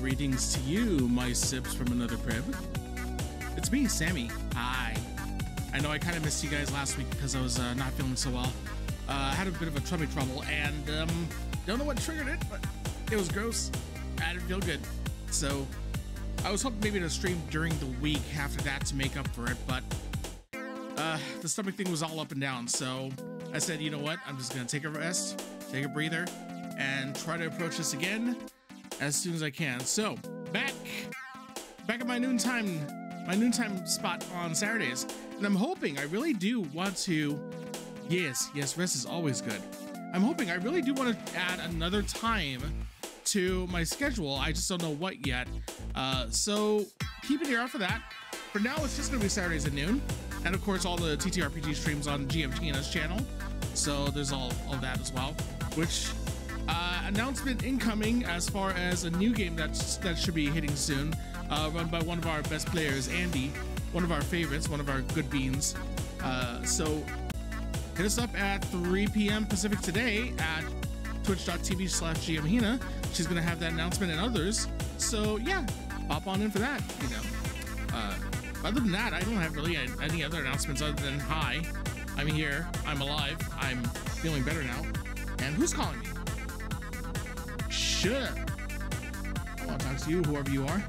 Greetings to you, my sips from another crib. It's me, Sammy. Hi. I know I kind of missed you guys last week because I was uh, not feeling so well. Uh, I had a bit of a tummy trouble and um, don't know what triggered it, but it was gross. I didn't feel good. So I was hoping maybe to stream during the week after that to make up for it, but uh, the stomach thing was all up and down. So I said, you know what? I'm just going to take a rest, take a breather, and try to approach this again as soon as I can. So back, back at my noontime, my noontime spot on Saturdays, and I'm hoping, I really do want to. Yes, yes, rest is always good. I'm hoping, I really do want to add another time to my schedule. I just don't know what yet. Uh, so keep an ear out for that. For now, it's just gonna be Saturdays at noon, and of course all the TTRPG streams on GMTN's channel. So there's all of that as well. Which announcement incoming as far as a new game that's that should be hitting soon, uh, run by one of our best players, Andy, one of our favorites, one of our good beans. Uh, so hit us up at 3 p.m. Pacific today at twitch.tv slash gmhina. She's gonna have that announcement and others. So yeah, pop on in for that. You know. Uh, other than that, I don't have really any other announcements other than hi, I'm here, I'm alive, I'm feeling better now. And who's calling me? Shut up. I want to talk to you, whoever you are.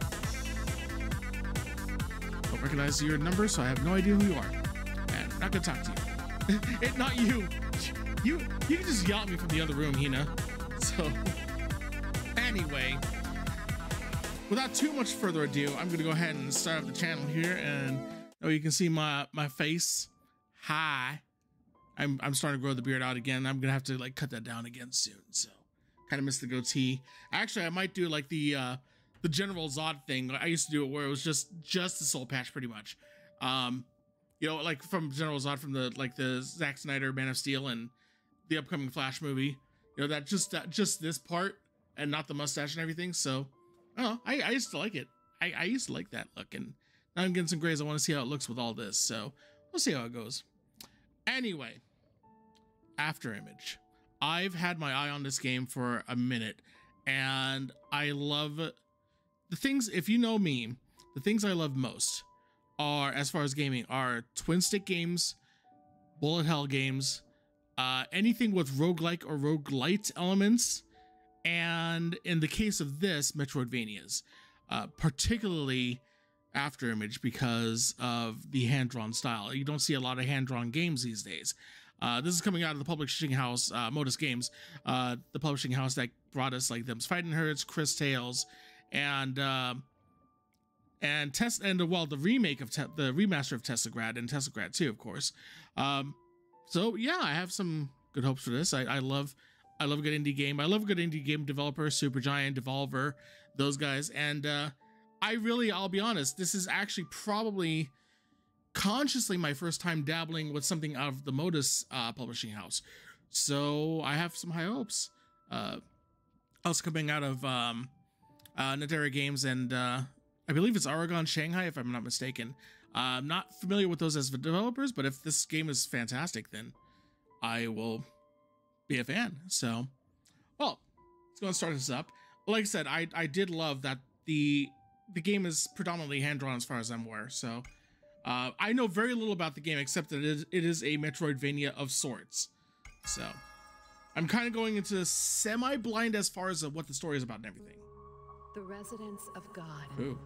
Don't recognize your number, so I have no idea who you are. And I'm not gonna talk to you. it, not you. You you can just yell at me from the other room, Hina. So anyway, without too much further ado, I'm gonna go ahead and start up the channel here, and oh, you can see my my face. Hi. I'm I'm starting to grow the beard out again. I'm gonna have to like cut that down again soon. So kind of missed the goatee. Actually, I might do like the uh the General Zod thing. I used to do it where it was just just the soul patch pretty much. Um you know, like from General Zod from the like the Zack Snyder Man of Steel and the upcoming Flash movie. You know, that just that just this part and not the mustache and everything. So oh, I, I used to like it. I, I used to like that look and now I'm getting some grays. I want to see how it looks with all this. So we'll see how it goes. Anyway, Afterimage. I've had my eye on this game for a minute and I love the things if you know me, the things I love most are as far as gaming are twin stick games, bullet hell games, uh, anything with roguelike or roguelite elements, and in the case of this, Metroidvanias, uh, particularly Afterimage because of the hand-drawn style. You don't see a lot of hand-drawn games these days. Uh, this is coming out of the publishing house, uh, Modus Games, uh, the publishing house that brought us like Them's Fightin' Herds, Cris Tales, and uh, and test and well the remake of te- the remaster of Teslagrad and Teslagrad 2, of course. Um, so yeah, I have some good hopes for this. I, I love I love a good indie game. I love a good indie game developer, Supergiant, Devolver, those guys, and uh, I really, I'll be honest, this is actually probably consciously my first time dabbling with something out of the Modus uh, publishing house. So I have some high hopes. Uh, also coming out of um, uh, Nadera Games and uh, I believe it's Aurogon Shanghai, if I'm not mistaken. Uh, I'm not familiar with those as developers, but if this game is fantastic, then I will be a fan. So, well, let's go and start this up. Like I said, I, I did love that the the game is predominantly hand drawn as far as I'm aware. So, uh, I know very little about the game except that it is, it is a Metroidvania of sorts. So, I'm kind of going into semi-blind as far as uh, what the story is about and everything. The residence of God, Ooh.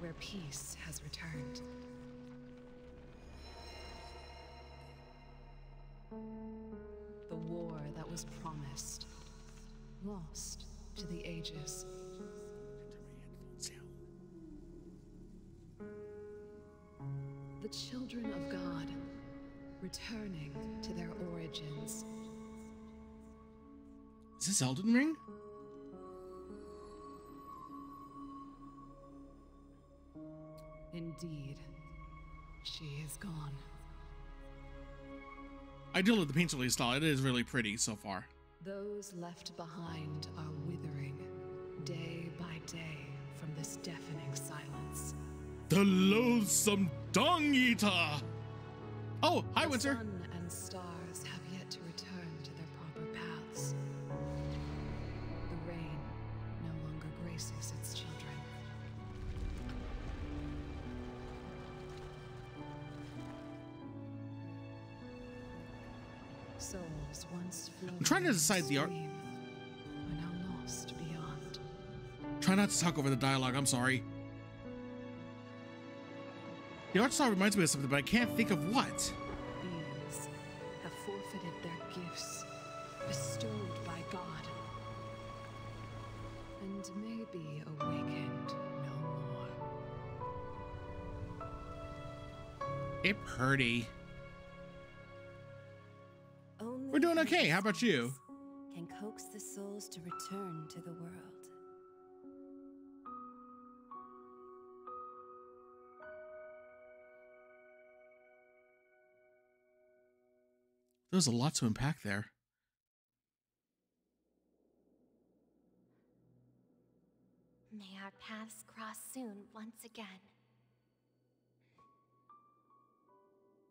where peace has returned. The war that was promised, lost to the ages. Children of God, returning to their origins. Is this Elden Ring? Indeed, she is gone. I do love the paint style. It is really pretty so far. Those left behind are withering, day by day, from this deafening silence the loathsome Dung Eater. Oh, hi, the Windsor. Sun and stars have yet to return to their proper paths. The rain no longer graces its children. Souls once I'm trying to decide the art. Are now lost beyond. Try not to talk over the dialogue. I'm sorry. The art style reminds me of something, but I can't think of what. Beings have forfeited their gifts bestowed by God and may be awakened no more. It pretty. Only We're doing okay. How about you? Can coax the souls to return to the world. There's a lot to unpack there. May our paths cross soon once again.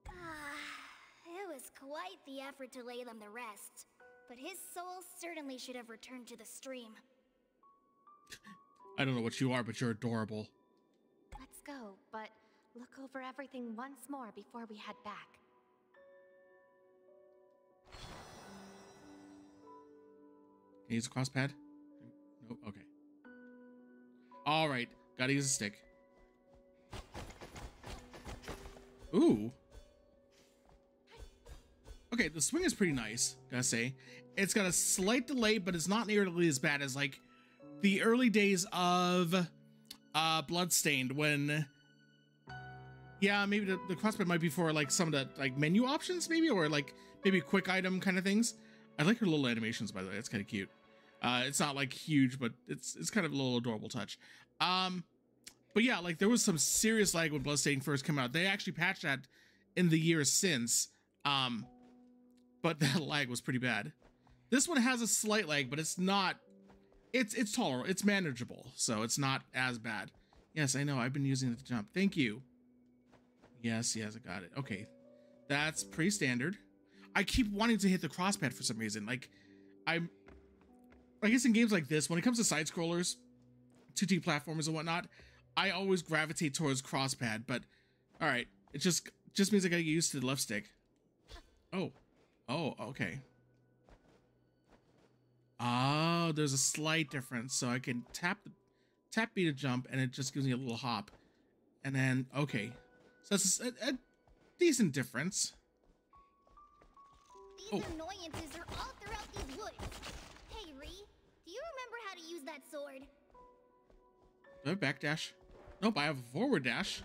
Ah, it was quite the effort to lay them to rest. But his soul certainly should have returned to the stream. I don't know what you are, but you're adorable. Let's go, but look over everything once more before we head back. Can use a cross pad? Nope. Okay. All right. Gotta use a stick. Ooh. Okay, the swing is pretty nice, gotta say. It's got a slight delay, but it's not nearly as bad as like the early days of uh Bloodstained when yeah, maybe the, the crosspad might be for like some of the like menu options, maybe, or like maybe quick item kind of things. I like her little animations, by the way. That's kind of cute. Uh, it's not like huge, but it's it's kind of a little adorable touch. Um, but yeah, like there was some serious lag when Bloodstained first came out. They actually patched that in the years since. Um, but that lag was pretty bad. This one has a slight lag, but it's not. It's it's tolerable. It's manageable, so it's not as bad. Yes, I know. I've been using it to jump. Thank you. Yes, yes, I got it. Okay, that's pretty standard. I keep wanting to hit the crosspad for some reason. Like, I'm. I guess in games like this, when it comes to side scrollers, 2D platformers and whatnot, I always gravitate towards crosspad. But all right, it just just means I gotta get used to the left stick. Oh, oh, okay. Oh, there's a slight difference, so I can tap the tap B to jump, and it just gives me a little hop, and then okay, so that's a, a decent difference. These Oh. annoyances are all throughout these woods. Hey, Ree, do you remember how to use that sword? Do I have backdash? Nope, I have a forward dash.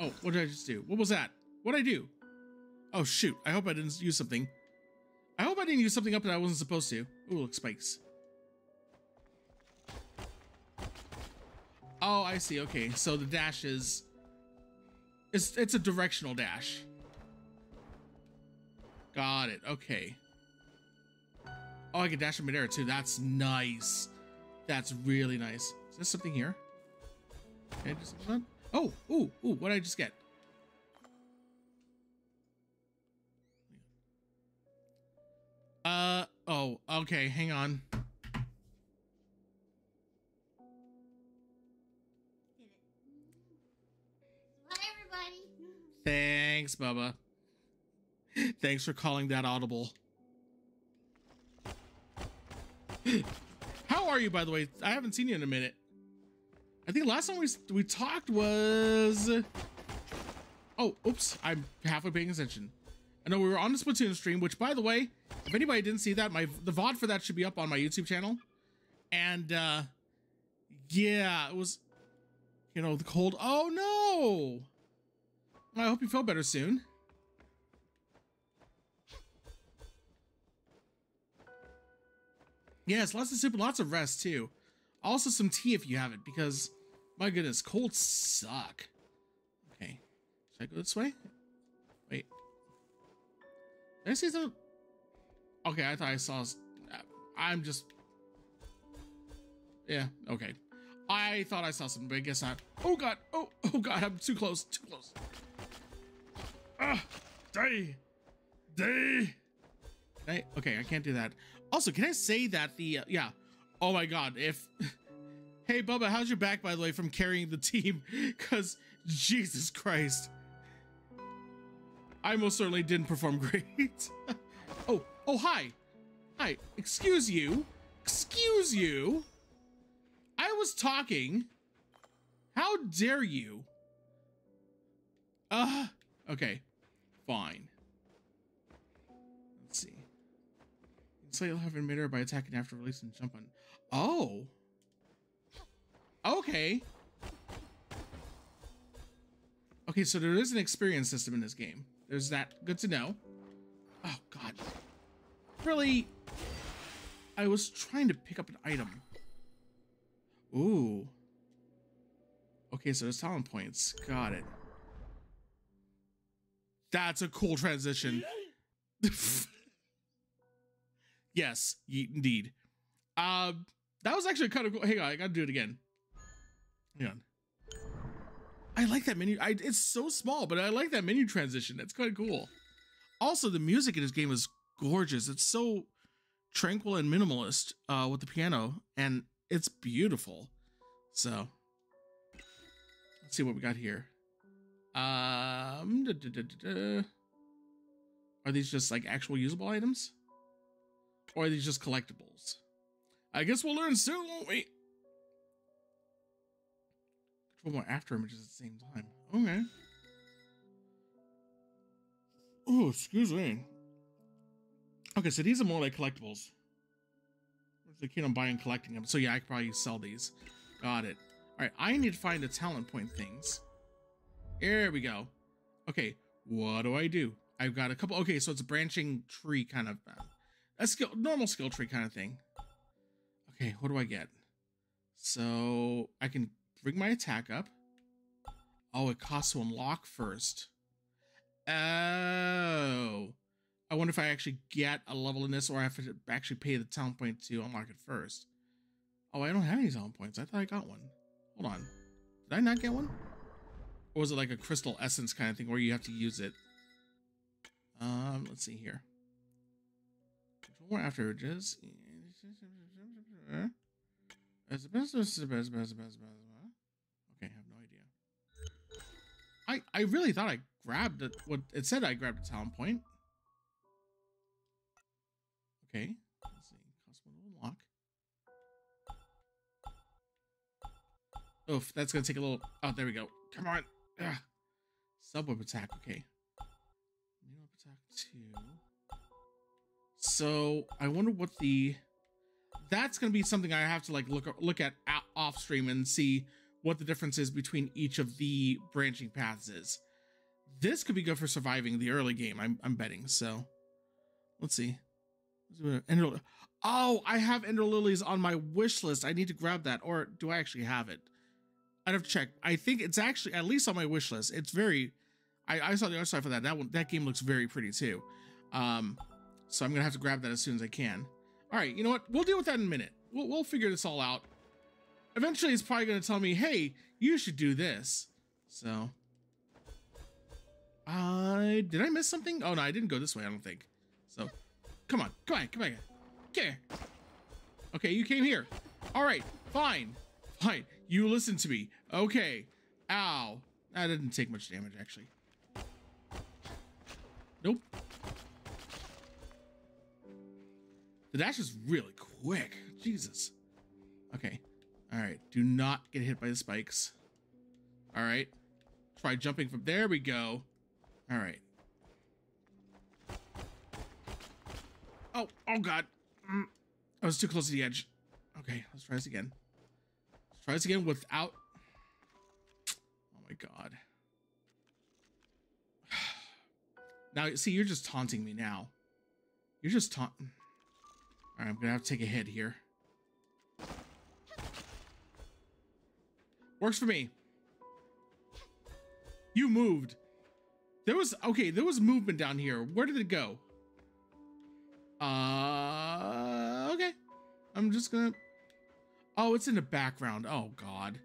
Oh, what did I just do? What was that? What did I do? Oh shoot! I hope I didn't use something. I hope I didn't use something up that I wasn't supposed to. Ooh, look, spikes. Oh, I see. Okay, so the dash is it's it's a directional dash. Got it. Okay. Oh, I can dash in midair too. That's nice. That's really nice. Is there something here? Can I do something? Oh, ooh, ooh, what did I just get? Uh, oh, okay, hang on. Thanks, Bubba. Thanks for calling that audible. How are you, by the way? I haven't seen you in a minute. I think last time we we talked was. Oh, oops! I'm halfway paying attention. I know we were on the Splatoon stream, which, by the way, if anybody didn't see that, my the VOD for that should be up on my YouTube channel. And uh yeah, it was, you know, the cold. Oh no! I hope you feel better soon. Yes, lots of soup lots of rest too. Also some tea if you have it, because my goodness, colds suck. Okay. Should I go this way? Wait. Did I see something? Okay, I thought I saw. uh, I'm just. Yeah, okay. I thought I saw something, but I guess not. Oh god! Oh, oh god! I'm too close. Too close. Ah, day, day. Okay, I can't do that. Also, can I say that the uh, yeah? Oh my god! If hey Bubba, how's your back by the way from carrying the team? Cause Jesus Christ. I most certainly didn't perform great. oh, oh, hi. Hi, excuse you. Excuse you. I was talking. How dare you? Uh, okay. Fine. Slay will have emitter by attacking after release and. Oh. Okay. Okay, so there is an experience system in this game. There's that. Good to know. Oh, God. Really? I was trying to pick up an item. Ooh. Okay, so there's talent points. Got it. That's a cool transition. yes, ye- indeed. Um, that was actually kind of cool. Hang on, I gotta do it again. Hang on. I like that menu. I, it's so small, but I like that menu transition. That's kind of cool. Also, the music in this game is gorgeous. It's so tranquil and minimalist uh, with the piano, and it's beautiful. So, let's see what we got here. Um, da, da, da. are these just like actual usable items, or are these just collectibles? I guess we'll learn soon, won't we? Control more after images at the same time. Okay. Oh, excuse me. Okay, so these are more like collectibles. The keen on buying and collecting them? So yeah, I could probably sell these. Got it. All right, I need to find the talent point things. There we go. Okay, what do I do? I've got a couple. Okay, so it's a branching tree kind of uh, a skill, normal skill tree kind of thing. Okay, what do I get? So I can bring my attack up. Oh, it costs to unlock first. Oh. I wonder if I actually get a level in this or I have to actually pay the talent point to unlock it first. Oh, I don't have any talent points. I thought I got one. Hold on. Did I not get one? Or was it like a crystal essence kind of thing where you have to use it? Um, let's see here. More after images. Okay, I have no idea. I I really thought I grabbed it. What it said I grabbed a talent point. Okay, let's see. Cost one to unlock. Oof, that's gonna take a little. Oh, there we go. Come on. Ugh. Subweb attack. Okay. New attack two. So I wonder what the. That's gonna be something I have to like look look at off stream and see what the difference is between each of the branching paths is. This could be good for surviving the early game. I'm I'm betting. So let's see. Ender, oh, I have Ender Lilies on my wish list. I need to grab that, or do I actually have it? I'd have to check. I think it's actually at least on my wish list. It's very. I, I saw the other side for that. That one, that game looks very pretty too. Um, so I'm gonna have to grab that as soon as I can. All right, you know what? We'll deal with that in a minute. We'll we'll figure this all out. Eventually, it's probably gonna tell me, "Hey, you should do this." So, I did I miss something? Oh no, I didn't go this way. I don't think. So, come on, come on, come on, get here. Okay, you came here. All right, fine, fine. You listen to me. Okay. Ow. That didn't take much damage, actually. Nope. The dash is really quick. Jesus. Okay. All right. Do not get hit by the spikes. All right. Try jumping from there. We go. All right. Oh, oh God. Mm. I was too close to the edge. Okay, let's try this again. Let's try this again without. Oh my God. Now, see, you're just taunting me now. You're just taunting. All right, I'm gonna have to take a hit here. Works for me. You moved. There was okay. There was movement down here. Where did it go? Uh, okay. I'm just gonna. Oh, it's in the background. Oh God.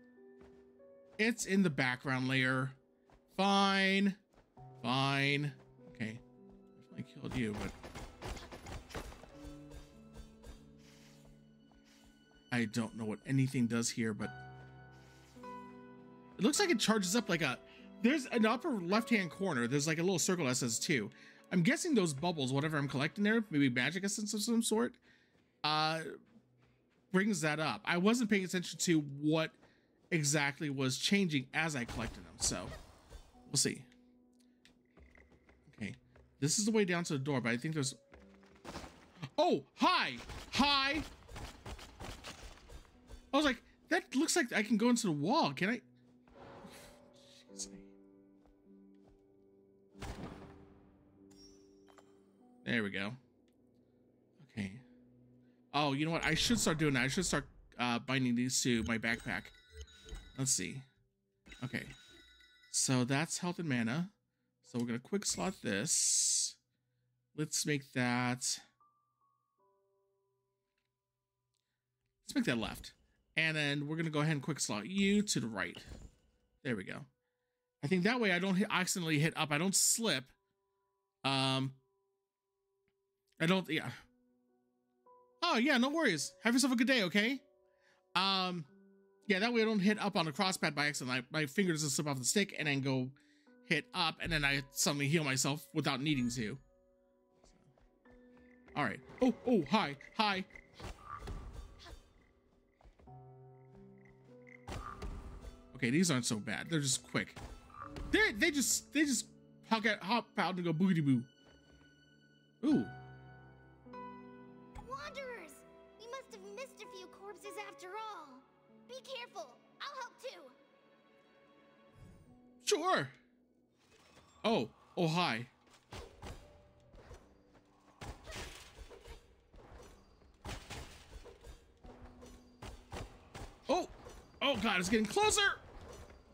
It's in the background layer. Fine. Fine. Okay. Definitely killed you, but. I don't know what anything does here, but it looks like it charges up like a there's an upper left hand corner. There's like a little circle that says two. I'm guessing those bubbles, whatever I'm collecting there, maybe magic essence of some sort, uh, brings that up. I wasn't paying attention to what exactly was changing as I collected them. So we'll see. Okay, this is the way down to the door, but I think there's. Oh, hi, hi. I was like, that looks like I can go into the wall. Can I? Jeez. There we go. Okay. Oh, you know what? I should start doing that. I should start uh, binding these to my backpack. Let's see. Okay. So that's health and mana. So we're going to quick slot this. Let's make that... Let's make that left. And then we're going to go ahead and quick slot you to the right. There we go. I think that way I don't hit, accidentally hit up. I don't slip. Um, I don't, yeah. Oh, yeah, no worries. Have yourself a good day, okay? Um, yeah, that way I don't hit up on the crosspad by accident. I, my finger doesn't slip off the stick and then go hit up and then I suddenly heal myself without needing to. All right. Oh, oh, hi, hi. Okay, these aren't so bad. They're just quick. They they just they just hop out, hop out and go boogity boo. Ooh. Wanderers! We must have missed a few corpses after all. Be careful. I'll help too. Sure. Oh, oh hi. Oh, oh god, it's getting closer.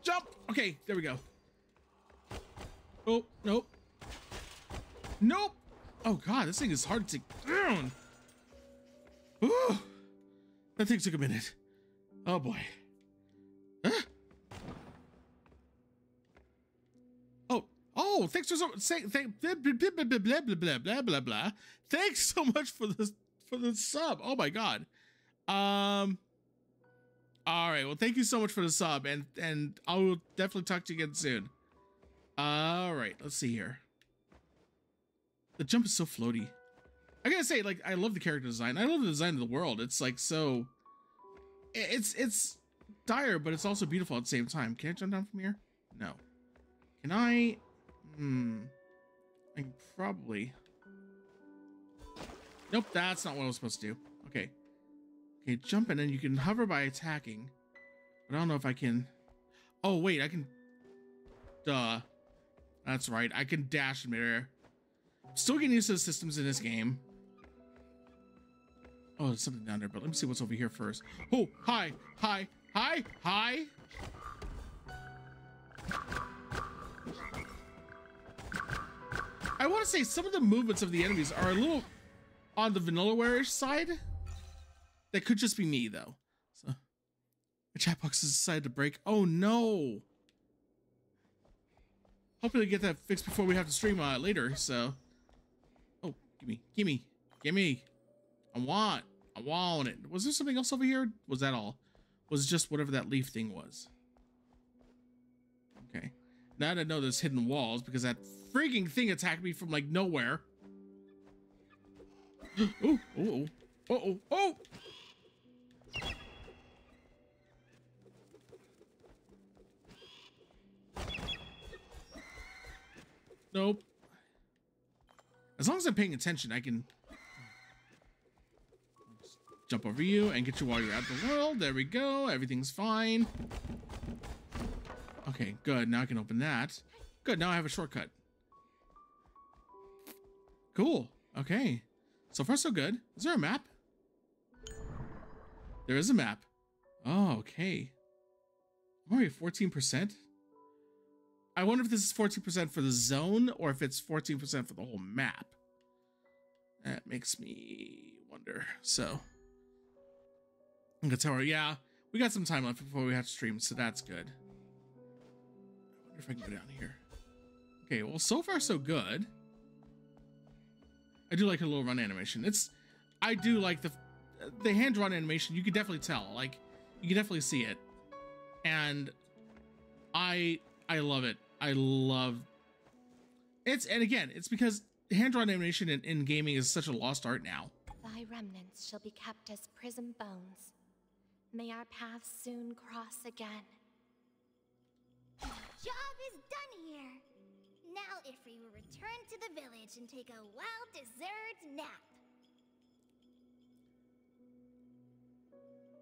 Jump. Okay, there we go. Oh, nope. Nope. Oh god, this thing is hard to down. Ooh, that thing took a minute. Oh boy. Oh, oh, thanks for so say thank blah blah blah blah blah blah blah blah. Thanks so much for the for the sub. Oh my god. Um all right. Well, thank you so much for the sub, and and I will definitely talk to you again soon. All right. Let's see here. The jump is so floaty. I gotta say, like, I love the character design. I love the design of the world. It's like so. It's it's dire, but it's also beautiful at the same time. Can I jump down from here? No. Can I? Hmm. I can probably. Nope, that's not what I was supposed to do. Okay. Okay, jump and then you can hover by attacking. But I don't know if I can. Oh, wait, I can. Duh. That's right, I can dash midair. Still getting used to the systems in this game. Oh, there's something down there, but let me see what's over here first. Oh, hi, hi, hi, hi. I want to say some of the movements of the enemies are a little on the Vanillaware side. That could just be me though. So the chat box has decided to break. Oh no. Hopefully get that fixed before we have to stream uh, later. So, oh, give me, give me, give me. I want, I want it. Was there something else over here? Was that all? Was it just whatever that leaf thing was? Okay. Now that I know there's hidden walls because that freaking thing attacked me from like nowhere. oh, oh, oh, oh, oh. Nope. As long as I'm paying attention, I can jump over you and get you while you're out the world. There we go. Everything's fine. Okay, good. Now I can open that. Good. Now I have a shortcut. Cool. Okay. So far, so good. Is there a map? There is a map. Oh, okay. I'm already 14%. I wonder if this is 14% for the zone or if it's 14% for the whole map. That makes me wonder. So, Guitar, yeah, we got some time left before we have to stream, so that's good. I wonder if I can go down here. Okay, well, so far so good. I do like a little run animation. It's, I do like the, the hand drawn animation. You can definitely tell, like, you can definitely see it, and I, I love it. I love it's and again, it's because hand-drawn animation in, in gaming is such a lost art now. Thy remnants shall be kept as prism bones. May our paths soon cross again. Job is done here. Now Ifree will return to the village and take a well-deserved nap.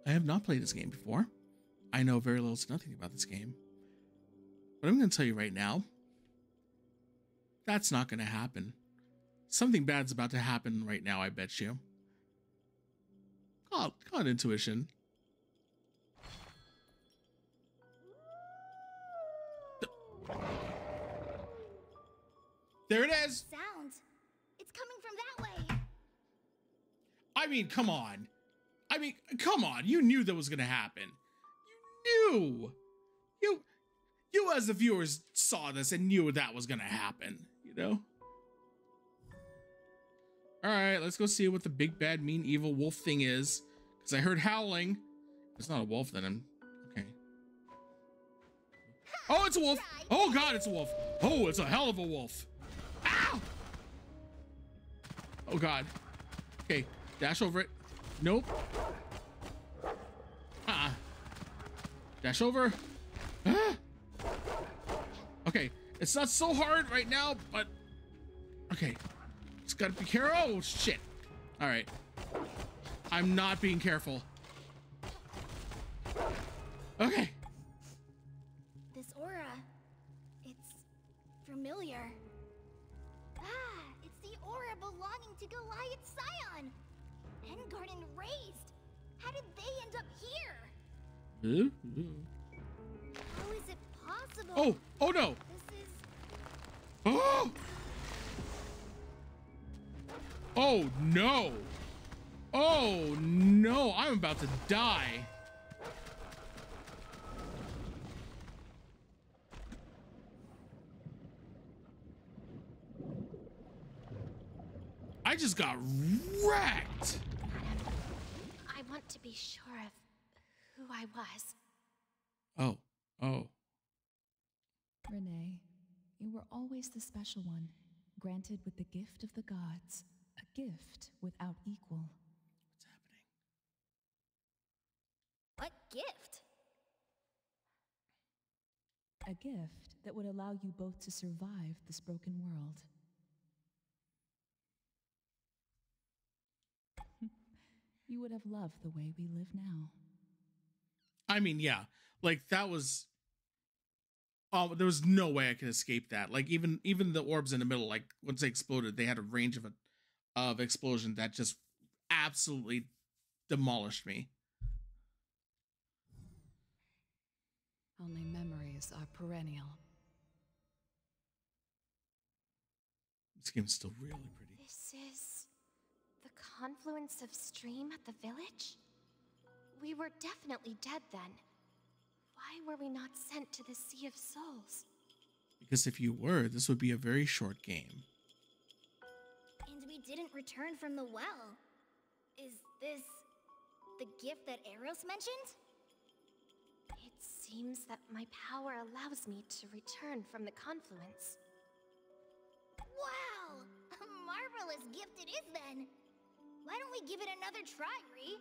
I have not played this game before. I know very little to nothing about this game. But I'm going to tell you right now that's not going to happen. Something bad's about to happen right now, I bet you. Call, call it intuition. There it is. Sound. It's coming from that way. I mean, come on. I mean, come on. You knew that was going to happen. You knew. You you as the viewers saw this and knew that was to happen, you know? All right, let's go see what the big bad mean evil wolf thing is cuz I heard howling. It's not a wolf then I'm okay. Oh, it's a wolf. Oh god, it's a wolf. Oh, it's a hell of a wolf. Ow! Oh god. Okay, dash over it. Nope. Uh-uh. Dash over. Ah. Okay, it's not so hard right now, but okay. It's gotta be careful. Oh shit. All right. I'm not being careful. Okay. This aura. It's familiar. Ah, it's the aura belonging to Goliath Scion. Engard and Raised. How did they end up here? Is it Oh, oh no. This is Oh! Oh no! Oh no! I'm about to die. I just got wrecked. I want to be sure of who I was. Oh, oh. Renee, you were always the special one, granted with the gift of the gods, a gift without equal. What's happening? what gift? A gift that would allow you both to survive this broken world. you would have loved the way we live now. I mean, yeah, like that was. Oh, there was no way I could escape that. Like even even the orbs in the middle, like once they exploded, they had a range of a of explosion that just absolutely demolished me. Only memories are perennial. This game's still really pretty. This is the confluence of stream at the village? We were definitely dead then. Why were we not sent to the Sea of Souls? Because if you were, this would be a very short game. And we didn't return from the well. Is this the gift that Eros mentioned? It seems that my power allows me to return from the confluence. Wow! A marvelous gift it is then. Why don't we give it another try, Ree?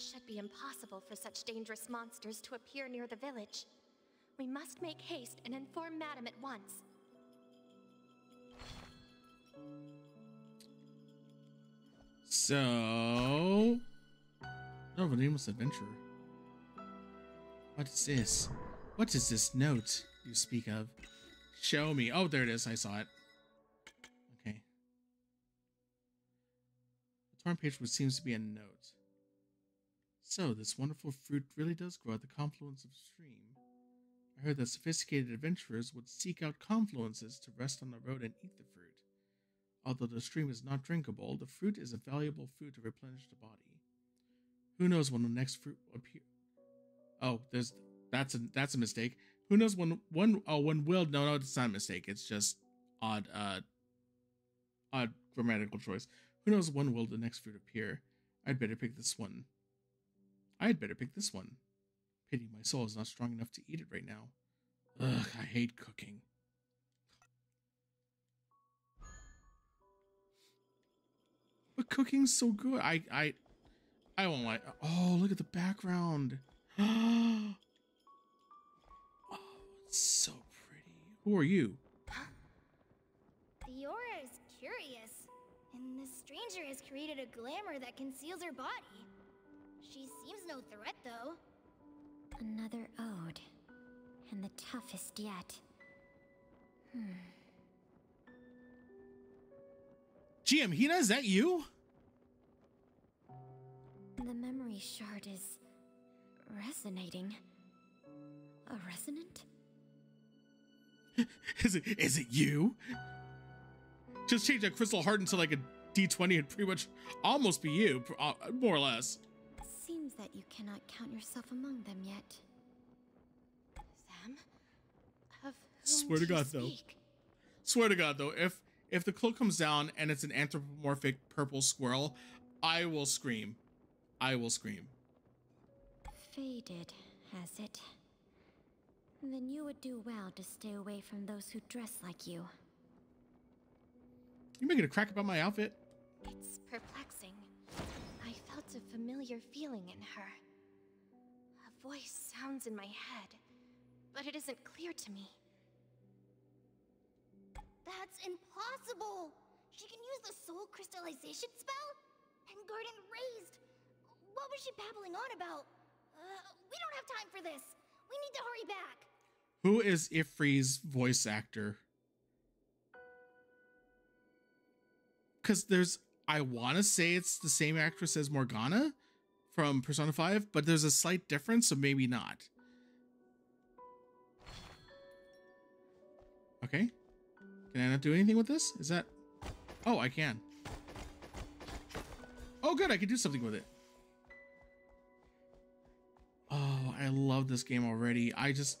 It should be impossible for such dangerous monsters to appear near the village. We must make haste and inform Madam at once. So, oh, the nameless adventurer. What is this? What is this note you speak of? Show me. Oh, there it is. I saw it. Okay. The torn page which seems to be a note. So, this wonderful fruit really does grow at the confluence of stream. I heard that sophisticated adventurers would seek out confluences to rest on the road and eat the fruit. Although the stream is not drinkable, the fruit is a valuable food to replenish the body. Who knows when the next fruit will appear? Oh, there's that's a that's a mistake. Who knows when one oh when will no no it's not a mistake. It's just odd uh odd grammatical choice. Who knows when will the next fruit appear? I'd better pick this one. I'd better pick this one. Pity my soul is not strong enough to eat it right now. Ugh, I hate cooking. But cooking's so good. I I I won't like oh look at the background. oh it's so pretty. Who are you? Aura is curious, and this stranger has created a glamour that conceals her body. She seems no threat, though. Another ode. And the toughest yet. Hmm. GM Hina, is that you? The memory shard is resonating. A resonant? Is it is it you? Just change that crystal heart into like a D20 and pretty much almost be you, uh, more or less. Seems that you cannot count yourself among them yet. Them? Of whom Swear to do you God, though. Swear to God though, if if the cloak comes down and it's an anthropomorphic purple squirrel, I will scream. I will scream. Faded, has it? Then you would do well to stay away from those who dress like you. You making a crack about my outfit? It's perplexing. I felt a familiar feeling in her. A voice sounds in my head, but it isn't clear to me. That's impossible! She can use the soul crystallization spell? And Garden raised! What was she babbling on about? Uh, we don't have time for this! We need to hurry back! Who is Ifree's voice actor? Because there's, I want to say it's the same actress as Morgana from Persona 5, but there's a slight difference, so maybe not. Okay. Can I not do anything with this? Is that. Oh, I can. Oh, good. I can do something with it. Oh, I love this game already. I just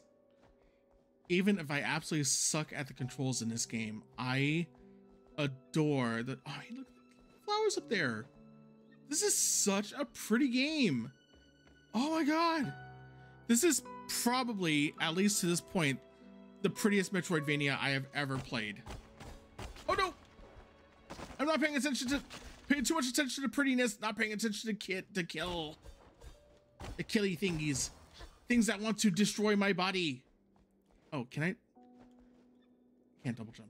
even if I absolutely suck at the controls in this game, I adore the oh, look up there. This is such a pretty game. Oh my god. This is probably, at least to this point, the prettiest Metroidvania I have ever played. Oh no! I'm not paying attention to paying too much attention to prettiness, not paying attention to kit to kill. The killy thingies. Things that want to destroy my body. Oh, can I? Can't double jump.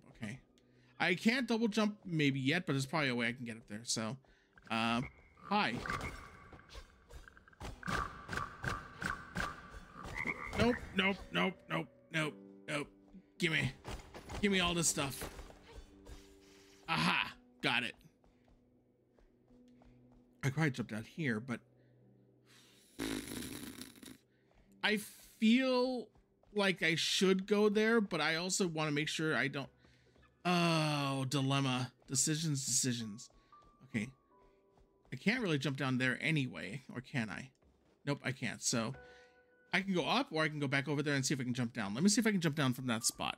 I can't double jump maybe yet, but there's probably a way I can get up there. So, um, hi. Nope, nope, nope, nope, nope, nope. Give me, give me all this stuff. Aha, got it. I could probably jump down here, but I feel like I should go there, but I also want to make sure I don't. Oh, dilemma. Decisions, decisions. Okay. I can't really jump down there anyway, or can I? Nope, I can't. So I can go up, or I can go back over there and see if I can jump down. Let me see if I can jump down from that spot.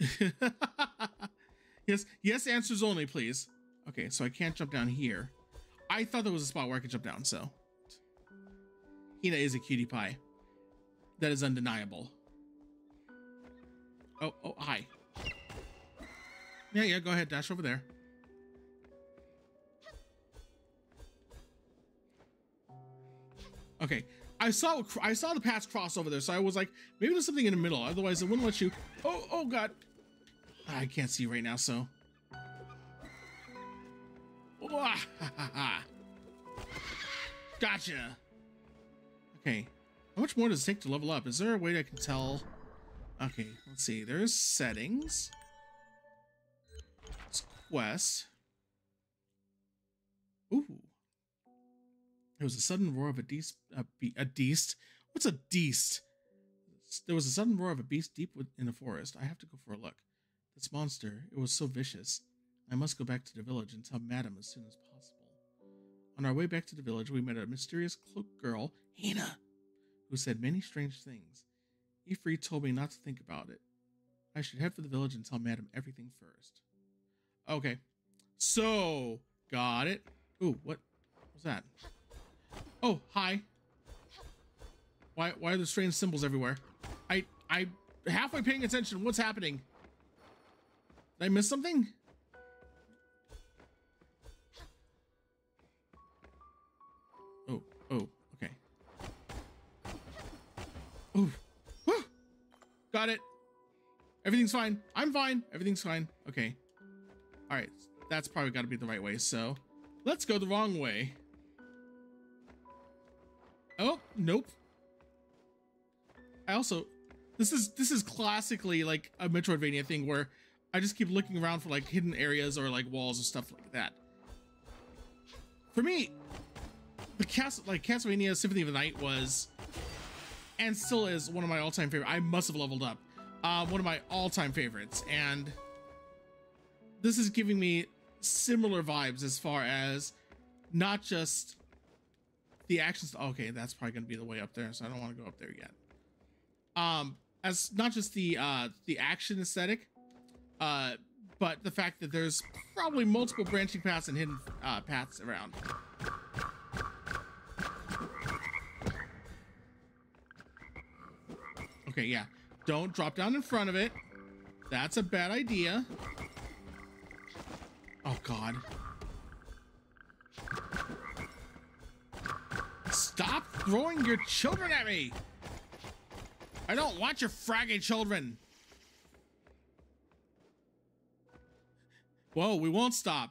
yes, yes, answers only, please. Okay, so I can't jump down here. I thought there was a spot where I could jump down, so. Hina is a cutie pie. That is undeniable. Oh, oh, hi. Yeah, yeah, go ahead, dash over there. Okay, I saw I saw the paths cross over there, so I was like, maybe there's something in the middle. Otherwise, it wouldn't let you. Oh, oh God, I can't see right now. So, gotcha. Okay, how much more does it take to level up? Is there a way I can tell? Okay, let's see. There's settings. Quest. Ooh. There was a sudden roar of a beast. A, be- a beast. What's a beast? There was a sudden roar of a beast deep in the forest. I have to go for a look. This monster, it was so vicious. I must go back to the village and tell Madam as soon as possible. On our way back to the village, we met a mysterious cloaked girl, Hina, who said many strange things. Ifrit told me not to think about it. I should head for the village and tell Madam everything first. Okay. So, got it. Ooh, what was that? Oh, hi. Why why are there strange symbols everywhere? I I halfway paying attention. What's happening? Did I miss something? Oh, oh, okay. Oh, got it. Everything's fine. I'm fine. Everything's fine. Okay. All right. That's probably got to be the right way. So let's go the wrong way. Oh, nope. I also, this is this is classically like a Metroidvania thing where I just keep looking around for like hidden areas or like walls or stuff like that. For me, the cast like Castlevania Symphony of the Night was and still is one of my all-time favorite. I must have leveled up. Uh, one of my all-time favorites, and this is giving me similar vibes as far as not just the actions. Okay, that's probably going to be the way up there, so I don't want to go up there yet. Um, as not just the uh the action aesthetic, uh, but the fact that there's probably multiple branching paths and hidden uh, paths around. Okay, yeah. Don't drop down in front of it. That's a bad idea. Oh, God. Stop throwing your children at me! I don't want your fraggy children! Whoa, we won't stop.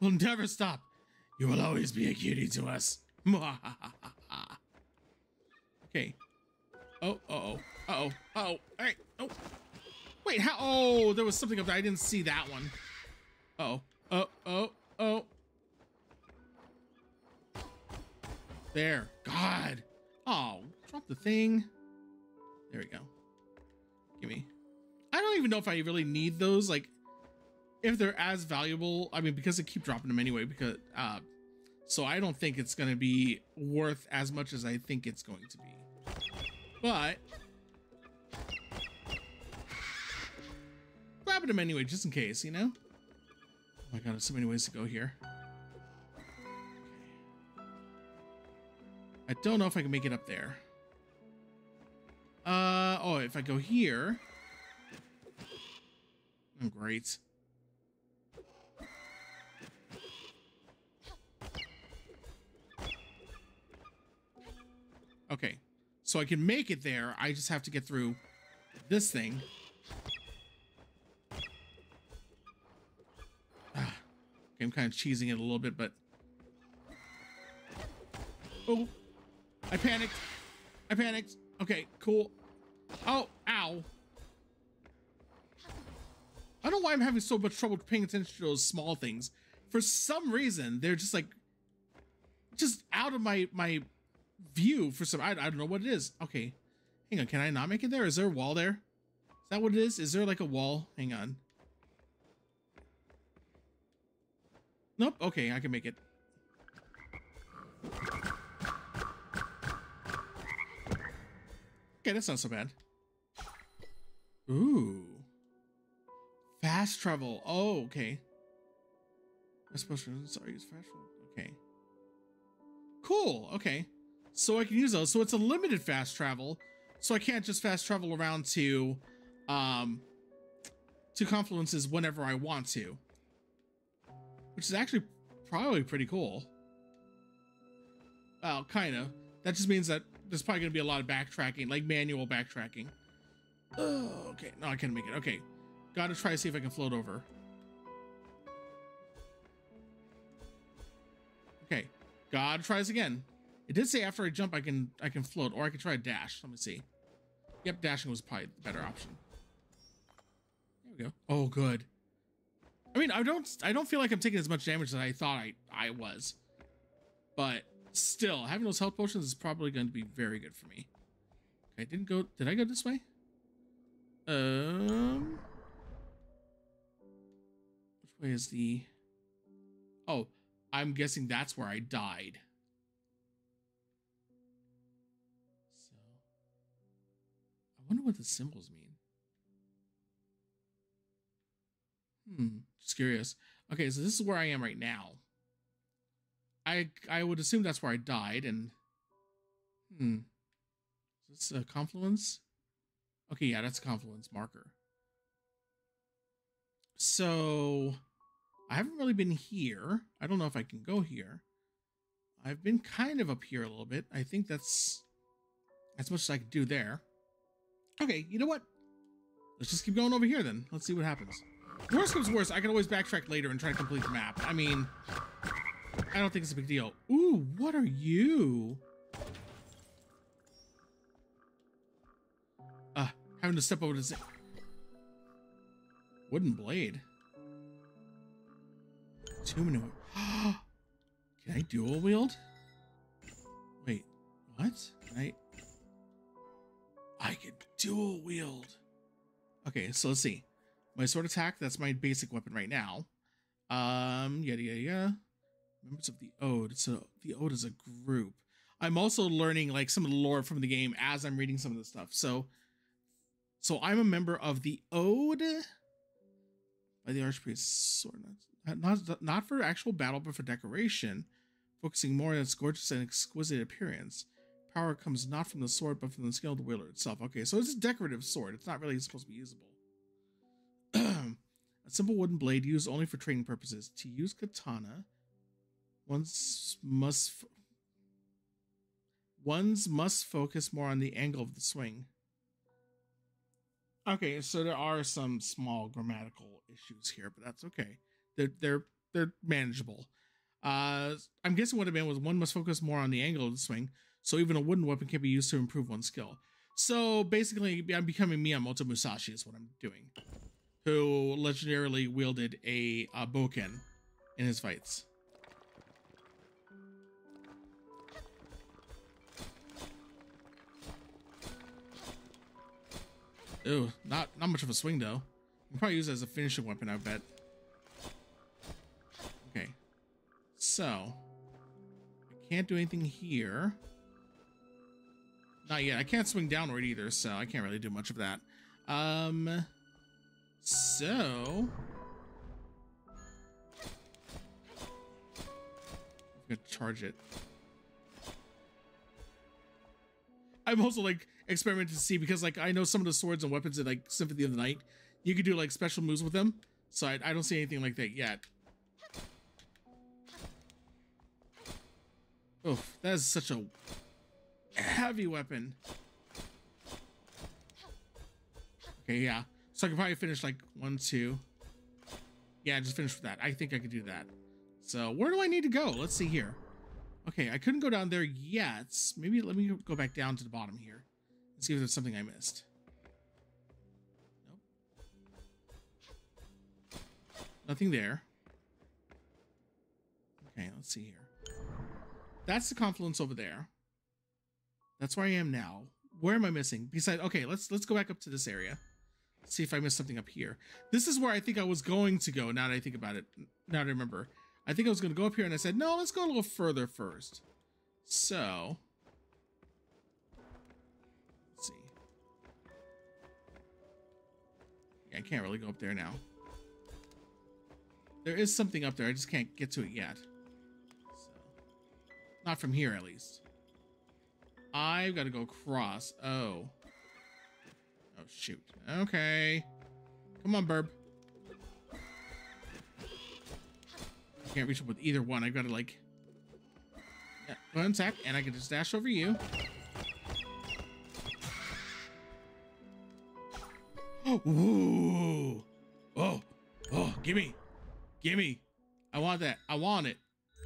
We'll never stop. You will always be a cutie to us. okay. Oh, uh-oh. Uh-oh. Uh-oh. Hey. Oh. Wait, how? Oh, there was something up there. I didn't see that one. Uh-oh. Oh, oh, oh. There. God. Oh, drop the thing. There we go. Give me. I don't even know if I really need those. Like, if they're as valuable. I mean, because I keep dropping them anyway. Because, uh, so I don't think it's going to be worth as much as I think it's going to be. But grabbing them anyway, just in case, you know? Oh my god, there's so many ways to go here. I don't know if I can make it up there. Uh, oh, if I go here. Oh, great. Okay, so I can make it there. I just have to get through this thing. Okay, I'm kind of cheesing it a little bit, but... Oh, I panicked. I panicked. Okay, cool. Oh, ow. I don't know why I'm having so much trouble paying attention to those small things. For some reason, they're just like, just out of my, my view for some, I, I don't know what it is. Okay, hang on, can I not make it there? Is there a wall there? Is that what it is? Is there like a wall? Hang on. Nope, okay, I can make it. Okay, that's not so bad. Ooh. Fast travel. Oh, okay. I'm supposed to sorry, use fast travel. Okay. Cool. Okay. So I can use those. So it's a limited fast travel. So I can't just fast travel around to um to confluences whenever I want to. Which is actually probably pretty cool. Well, kind of. That just means that there's probably going to be a lot of backtracking, like manual backtracking. Oh, okay. No, I can't make it. Okay. Gotta try to see if I can float over. Okay. Try this again. It did say after I jump, I can I can float, or I can try a dash. Let me see. Yep, dashing was probably the better option. There we go. Oh, good. I mean, I don't I don't feel like I'm taking as much damage as I thought I I was, but still, having those health potions is probably going to be very good for me. I didn't go. Did I go this way? Um, which way is the? Oh, I'm guessing that's where I died. So, I wonder what the symbols mean. Hmm, just curious. Okay, so this is where I am right now. I I would assume that's where I died, and hmm. Is this a confluence? Okay, yeah, that's a confluence marker. So I haven't really been here. I don't know if I can go here. I've been kind of up here a little bit. I think that's as much as I can do there. Okay, you know what? Let's just keep going over here then. Let's see what happens. Worst comes worst, I can always backtrack later and try to complete the map. I mean, I don't think it's a big deal. Ooh, what are you? Uh, having to step over to... Wooden blade. Two many. Can I dual wield? Wait, what? Can I? I can dual wield. Okay, so let's see. My sword attack, that's my basic weapon right now. Um, yada yada yada. Members of the Ode. So the Ode is a group. I'm also learning like some of the lore from the game as I'm reading some of the stuff. So, so I'm a member of the Ode by the Archpriest sword. Not not for actual battle, but for decoration, focusing more on its gorgeous and exquisite appearance. Power comes not from the sword, but from the skilled wielder itself. Okay, so it's a decorative sword. It's not really supposed to be usable. A simple wooden blade used only for training purposes. To use katana, one's must one's must focus more on the angle of the swing. Okay, so there are some small grammatical issues here, but that's okay. They're they're they're manageable. Uh, I'm guessing what it meant was one must focus more on the angle of the swing, so even a wooden weapon can be used to improve one's skill. So basically, I'm becoming Miyamoto Musashi is what I'm doing, who legendarily wielded a, a bokken in his fights. Ooh, not not much of a swing though. Can probably use it as a finishing weapon, I bet. Okay. So I can't do anything here. Not yet. I can't swing downward either, so I can't really do much of that. Um so I'm gonna charge it. I'm also like experimenting to see because like I know some of the swords and weapons in like Symphony of the Night, you could do like special moves with them. So I, I don't see anything like that yet. Oh, that is such a heavy weapon. Okay, yeah. So I can probably finish like one, two. Yeah, just finish with that. I think I could do that. So where do I need to go? Let's see here. Okay, I couldn't go down there yet. Maybe let me go back down to the bottom here and see if there's something I missed. Nope. Nothing there. Okay, let's see here. That's the confluence over there. That's where I am now. Where am I missing? Besides, okay, let's let's go back up to this area. See if I missed something up here. This is where I think I was going to go. Now that I think about it, now that I remember. I think I was going to go up here and I said, no, let's go a little further first. So, let's see. Yeah, I can't really go up there now. There is something up there. I just can't get to it yet. So, not from here, at least. I've got to go across. Oh. Oh, shoot. Okay. Come on, Burb. I can't reach up with either one. I've got to like yeah, go and attack, and I can just dash over you. Ooh. Oh. Oh, gimme. Gimme. I want that. I want it.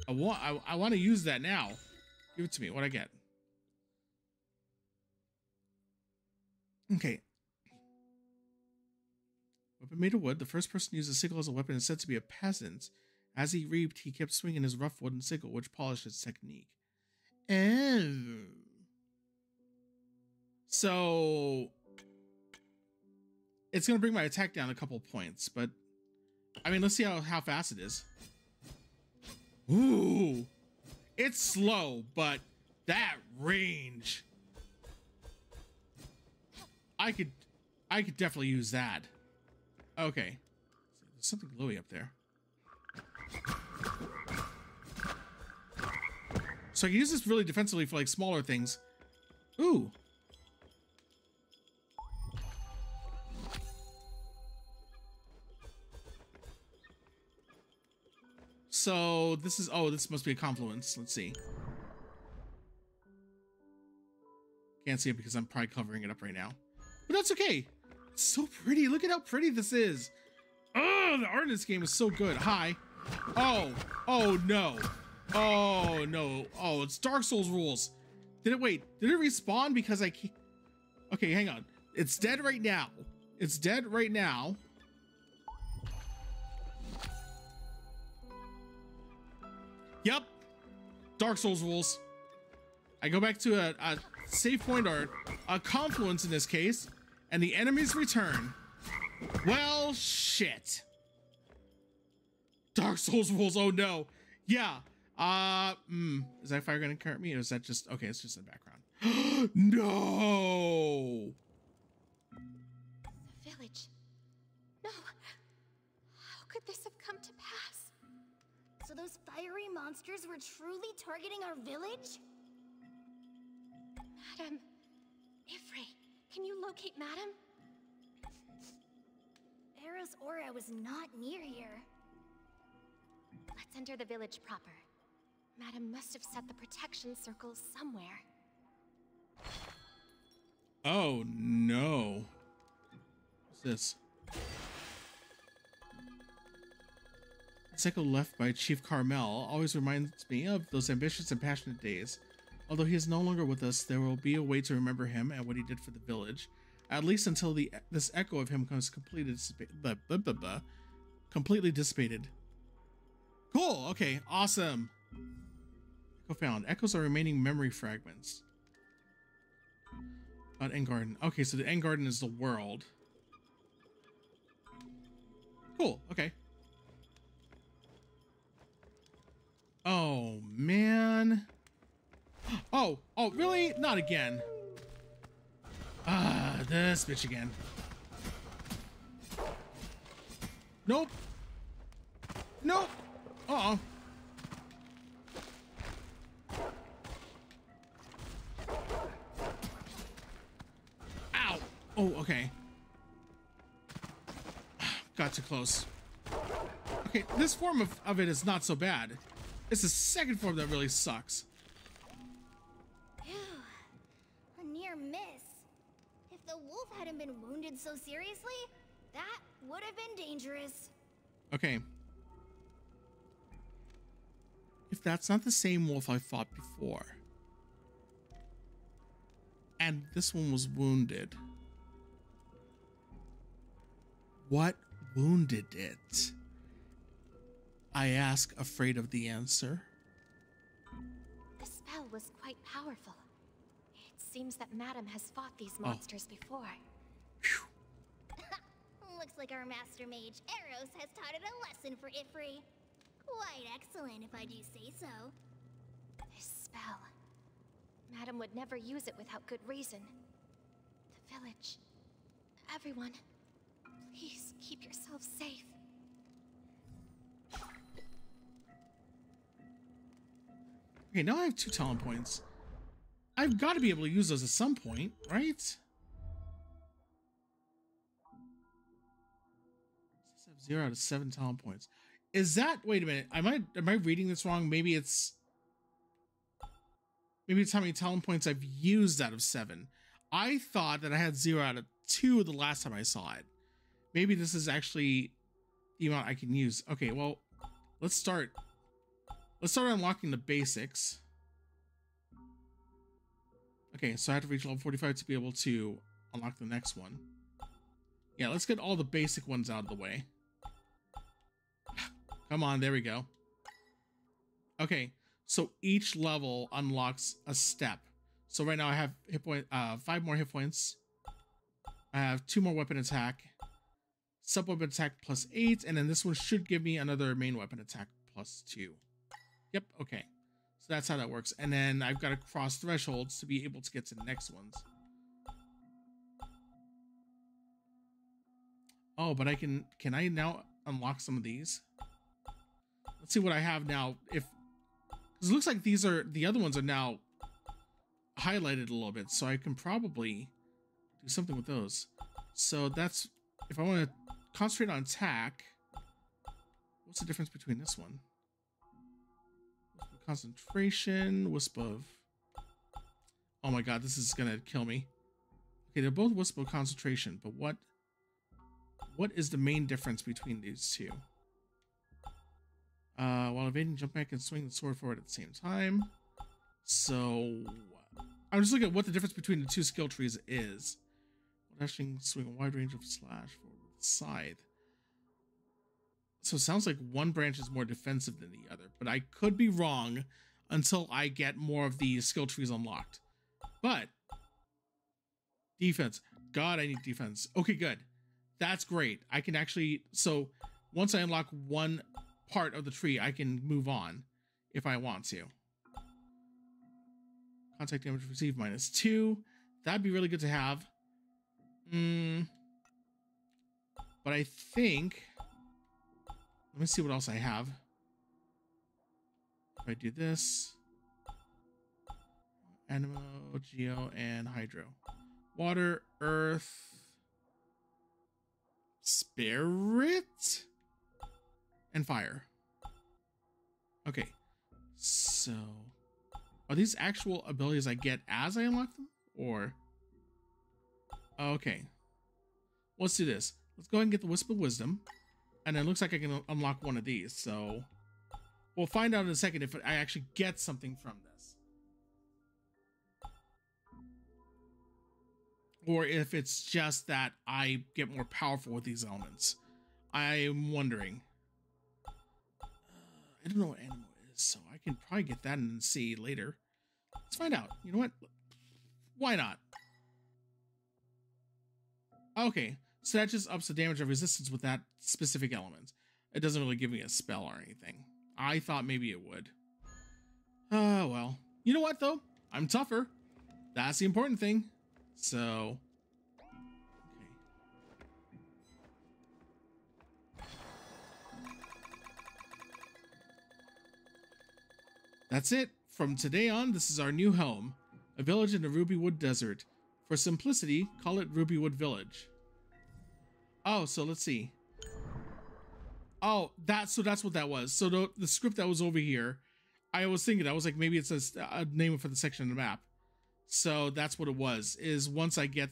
I want I, I want to use that now. Give it to me. What I get? Okay. Weapon made of wood. The first person to use a sickle as a weapon is said to be a peasant. As he reaped, he kept swinging his rough wooden sickle, which polished his technique. Oh. So it's gonna bring my attack down a couple points, but I mean, let's see how, how fast it is. Ooh, it's slow, but that range, I could, I could definitely use that. Okay. There's something glowy up there. So I can use this really defensively for like smaller things. Ooh. So this is, oh, this must be a confluence. Let's see. Can't see it because I'm probably covering it up right now. But that's okay. So pretty. Look at how pretty this is. Oh, the art in this game is so good. Hi. Oh, oh no. Oh no. Oh, it's Dark Souls rules. Did it wait? Did it respawn because I? Okay, hang on. It's dead right now. It's dead right now. Yep. Dark Souls rules. I go back to a, a save point or a confluence in this case, and the enemies return. Well, shit. Dark Souls rules. Oh no. Yeah. Uh, mm, is that fire gonna hurt me, or is that just okay? It's just in the background. no. The village. No. How could this have come to pass? So those fiery monsters were truly targeting our village? Locate Madam? Aros aura was not near here. Let's enter the village proper. Madam must have set the protection circles somewhere. Oh no. What's this? Cycle left by Chief Carmel always reminds me of those ambitious and passionate days. Although he is no longer with us, there will be a way to remember him and what he did for the village, at least until the this echo of him comes completely blah, completely dissipated. Cool. Okay. Awesome. Echo found. Echoes are remaining memory fragments. About Engardin. Okay, so the Engardin is the world. Cool. Okay. Oh man. Oh, oh, really? Not again. Ah, this bitch again. Nope. Nope. Uh oh. Ow. Oh, okay. Got too close. Okay, this form of, of it is not so bad. It's the second form that really sucks. Near miss. If the wolf hadn't been wounded so seriously, that would have been dangerous. Okay. If that's not the same wolf I fought before, and this one was wounded, what wounded it? I ask, afraid of the answer. The spell was quite powerful. It seems that Madam has fought these Oh. monsters before. Looks like our master mage Aros has taught it a lesson for Ifree. Quite excellent, if I do say so. This spell. Madam would never use it without good reason. The village. Everyone. Please keep yourselves safe. Okay, now I have two talent points. I've got to be able to use those at some point, right? Zero out of seven talent points. Is that? Wait a minute. Am I am I reading this wrong? Maybe it's maybe it's how many talent points I've used out of seven. I thought that I had zero out of two the last time I saw it. Maybe this is actually the amount I can use. Okay, well, let's start. Let's start unlocking the basics. Okay, so I have to reach level 45 to be able to unlock the next one. Yeah, let's get all the basic ones out of the way. Come on, there we go. Okay, so each level unlocks a step. So right now I have hit point, uh, five more hit points. I have two more weapon attack, sub weapon attack plus eight, and then this one should give me another main weapon attack plus two. Yep, okay. So that's how that works. And then I've got to cross thresholds to be able to get to the next ones. Oh, but I can can I now unlock some of these? Let's see what I have now. If because it looks like these are the other ones are now highlighted a little bit, so I can probably do something with those. So that's if I want to concentrate on attack. What's the difference between this one? Concentration, wisp of. Oh my god, this is gonna kill me. Okay, they're both wisp of concentration, but what? What is the main difference between these two? Uh, while evading, jump back and swing the sword forward at the same time. So, I'm just looking at what the difference between the two skill trees is. Dashing, swing a wide range of slash forward with scythe. So it sounds like one branch is more defensive than the other, but I could be wrong until I get more of the skill trees unlocked. But defense, God, I need defense. Okay, good. That's great. I can actually so once I unlock one part of the tree, I can move on if I want to. Contact damage received minus two. That'd be really good to have. Mm. But I think let me see what else I have. If I do this, Animo, Geo, and Hydro. Water, Earth, Spirit, and Fire. Okay, so are these actual abilities I get as I unlock them, or? Okay, let's do this. Let's go ahead and get the Wisp of Wisdom. And it looks like I can unlock one of these, so we'll find out in a second if I actually get something from this. Or if it's just that I get more powerful with these elements. I'm wondering. Uh, I don't know what animal is, so I can probably get that and see later. Let's find out. You know what? Why not? Okay, so that just ups the damage of resistance with that specific element. It doesn't really give me a spell or anything. I thought maybe it would. Oh, well. You know what, though? I'm tougher. That's the important thing. So... Okay. That's it. From today on, this is our new home. A village in the Rubywood Desert. For simplicity, call it Rubywood Village. Oh, so let's see. Oh, that so that's what that was. So the the script that was over here, I was thinking I was like maybe it's a, a name for the section of the map. So that's what it was. Is once I get,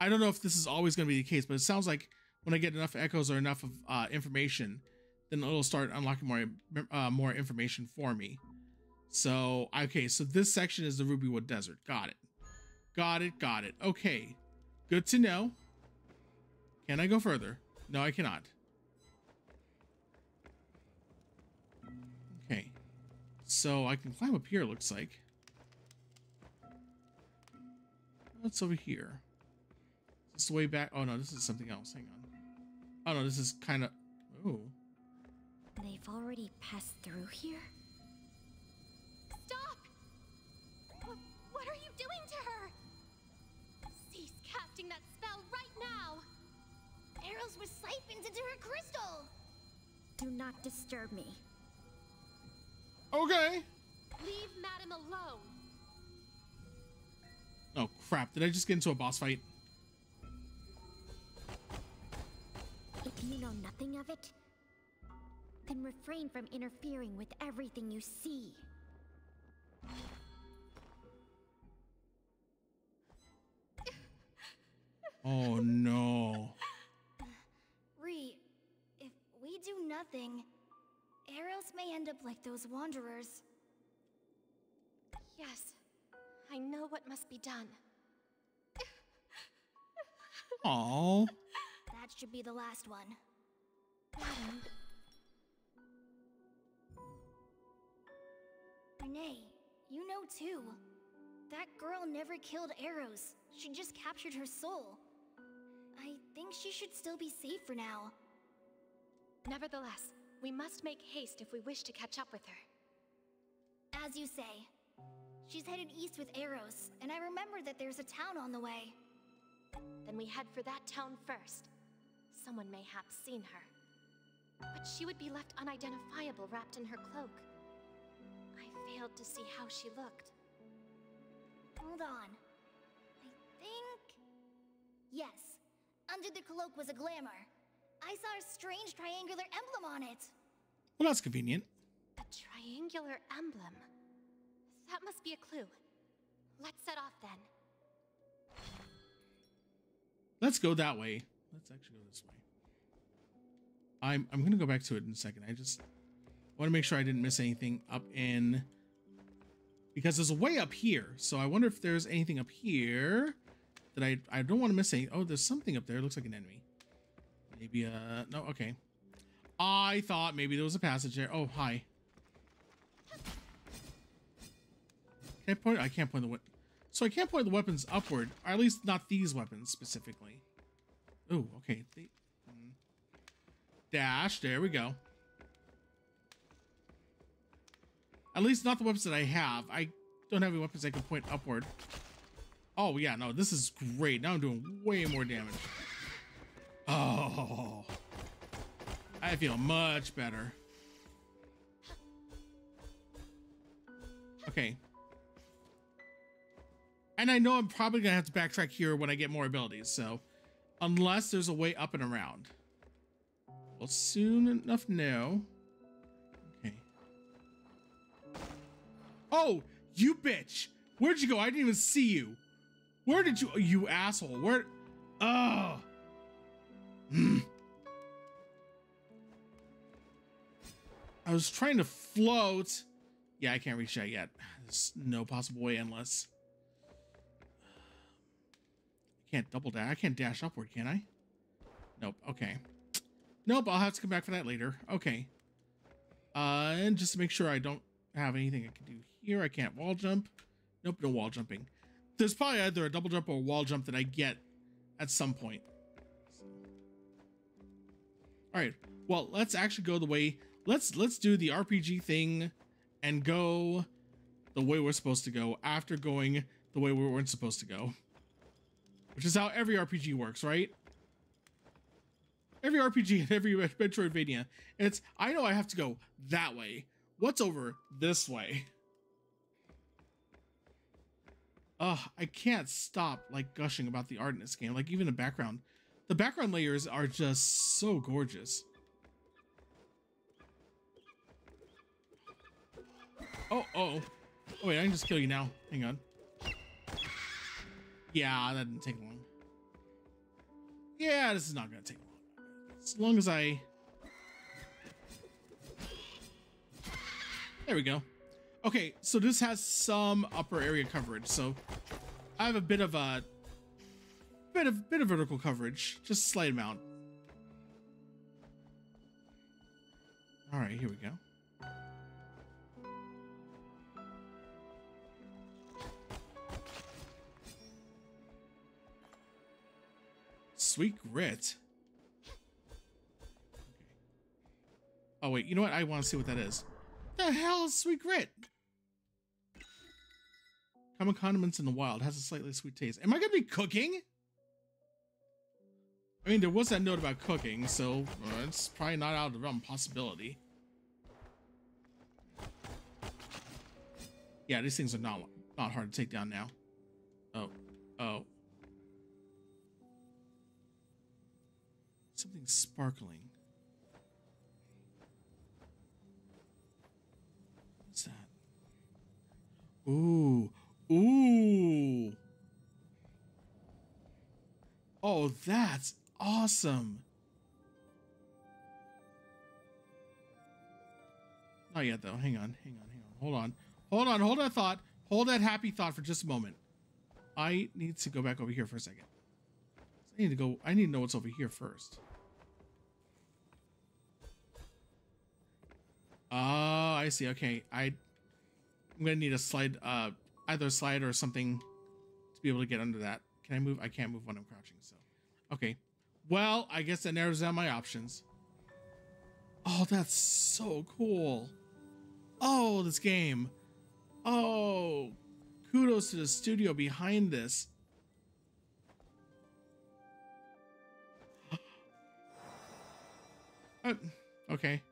I don't know if this is always going to be the case, but it sounds like when I get enough echoes or enough of uh, information, then it'll start unlocking more uh, more information for me. So okay, so this section is the Rubywood Desert. Got it. Got it. Got it. Okay, good to know. Can I go further? No, I cannot. Okay. So I can climb up here, looks like. What's over here? Is this the way back? Oh, no, this is something else. Hang on. Oh, no, this is kind of... Oh. They've already passed through here? Stop! What, what are you doing to her? Aros were siphoned into her crystal! Do not disturb me. Okay. Leave Madam alone. Oh, crap. Did I just get into a boss fight? If you know nothing of it, then refrain from interfering with everything you see. Oh, no. Nothing, Aros may end up like those wanderers. Yes, I know what must be done. Oh. That should be the last one. Madam, Renee, you know too. That girl never killed Aros. She just captured her soul. I think she should still be safe for now. Nevertheless, we must make haste if we wish to catch up with her. As you say. She's headed east with Aros, and I remember that there's a town on the way. Then we head for that town first. Someone may have seen her. But she would be left unidentifiable wrapped in her cloak. I failed to see how she looked. Hold on. I think... Yes. Under the cloak was a glamour. I saw a strange triangular emblem on it. Well, that's convenient. A triangular emblem. That must be a clue. Let's set off then. Let's go that way. Let's actually go this way. I'm I'm gonna go back to it in a second. I just want to make sure I didn't miss anything up in because there's a way up here. So I wonder if there's anything up here that I I don't want to miss any. Oh, there's something up there. It looks like an enemy. Maybe uh no. Okay. I thought maybe there was a passage there. Oh hi. Can I point? I can't point the. we- So I can't point the weapons upward, or at least not these weapons specifically. Oh, okay. They, mm. Dash. There we go. At least not the weapons that I have. I don't have any weapons I can point upward. Oh yeah, no, this is great. Now I'm doing way more damage. Oh, I feel much better. Okay. And I know I'm probably gonna have to backtrack here when I get more abilities, so unless there's a way up and around. Well, soon enough no. Okay. Oh, you bitch! Where'd you go? I didn't even see you. Where did you you asshole? Where Hmm. I was trying to float. Yeah, I can't reach that yet. There's no possible way unless I can't double dash. I can't dash upward, can I? Nope. Okay. Nope. I'll have to come back for that later. Okay. Uh, and just to make sure I don't have anything I can do here, I can't wall jump. Nope, no wall jumping. There's probably either a double jump or a wall jump that I get at some point. All right. Well, let's actually go the way. Let's let's do the RPG thing and go the way we're supposed to go after going the way we weren't supposed to go. Which is how every RPG works, right? Every RPG and every Metroidvania. It's I know I have to go that way. What's over this way? Ugh, I can't stop like gushing about the art in this game. Like even the background. The background layers are just so gorgeous. Oh, oh. Oh, wait, I can just kill you now. Hang on. Yeah, that didn't take long. Yeah, this is not gonna take long. As long as I... There we go. Okay, so this has some upper area coverage, so I have a bit of a bit of bit of vertical coverage, just a slight amount. All right, here we go. Sweet grit. Oh wait, you know what? I want to see what that is. The hell is sweet grit? Common condiments in the wild has a slightly sweet taste. Am I gonna be cooking? I mean, there was that note about cooking, so uh, it's probably not out of the realm possibility. Yeah, these things are not not hard to take down now. Oh, oh. Something sparkling. What's that? Ooh, ooh. Oh, that's awesome. Not yet, though. Hang on, hang on, hang on. Hold on. Hold on, hold that thought. Hold that happy thought for just a moment. I need to go back over here for a second. I need to go. I need to know what's over here first. Oh, I see. Okay, I, I'm gonna need a slide, uh, either a slide or something to be able to get under that. Can I move? I can't move when I'm crouching. So, okay. Well, I guess that narrows down my options. Oh, that's so cool. Oh, this game. Oh, kudos to the studio behind this. Uh, okay.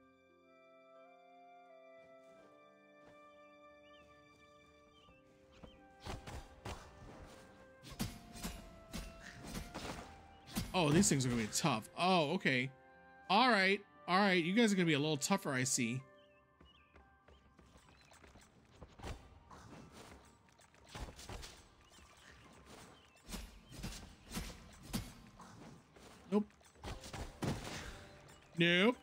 Oh, these things are gonna be tough. Oh, okay. All right, all right. You guys are gonna be a little tougher, I see. Nope. Nope.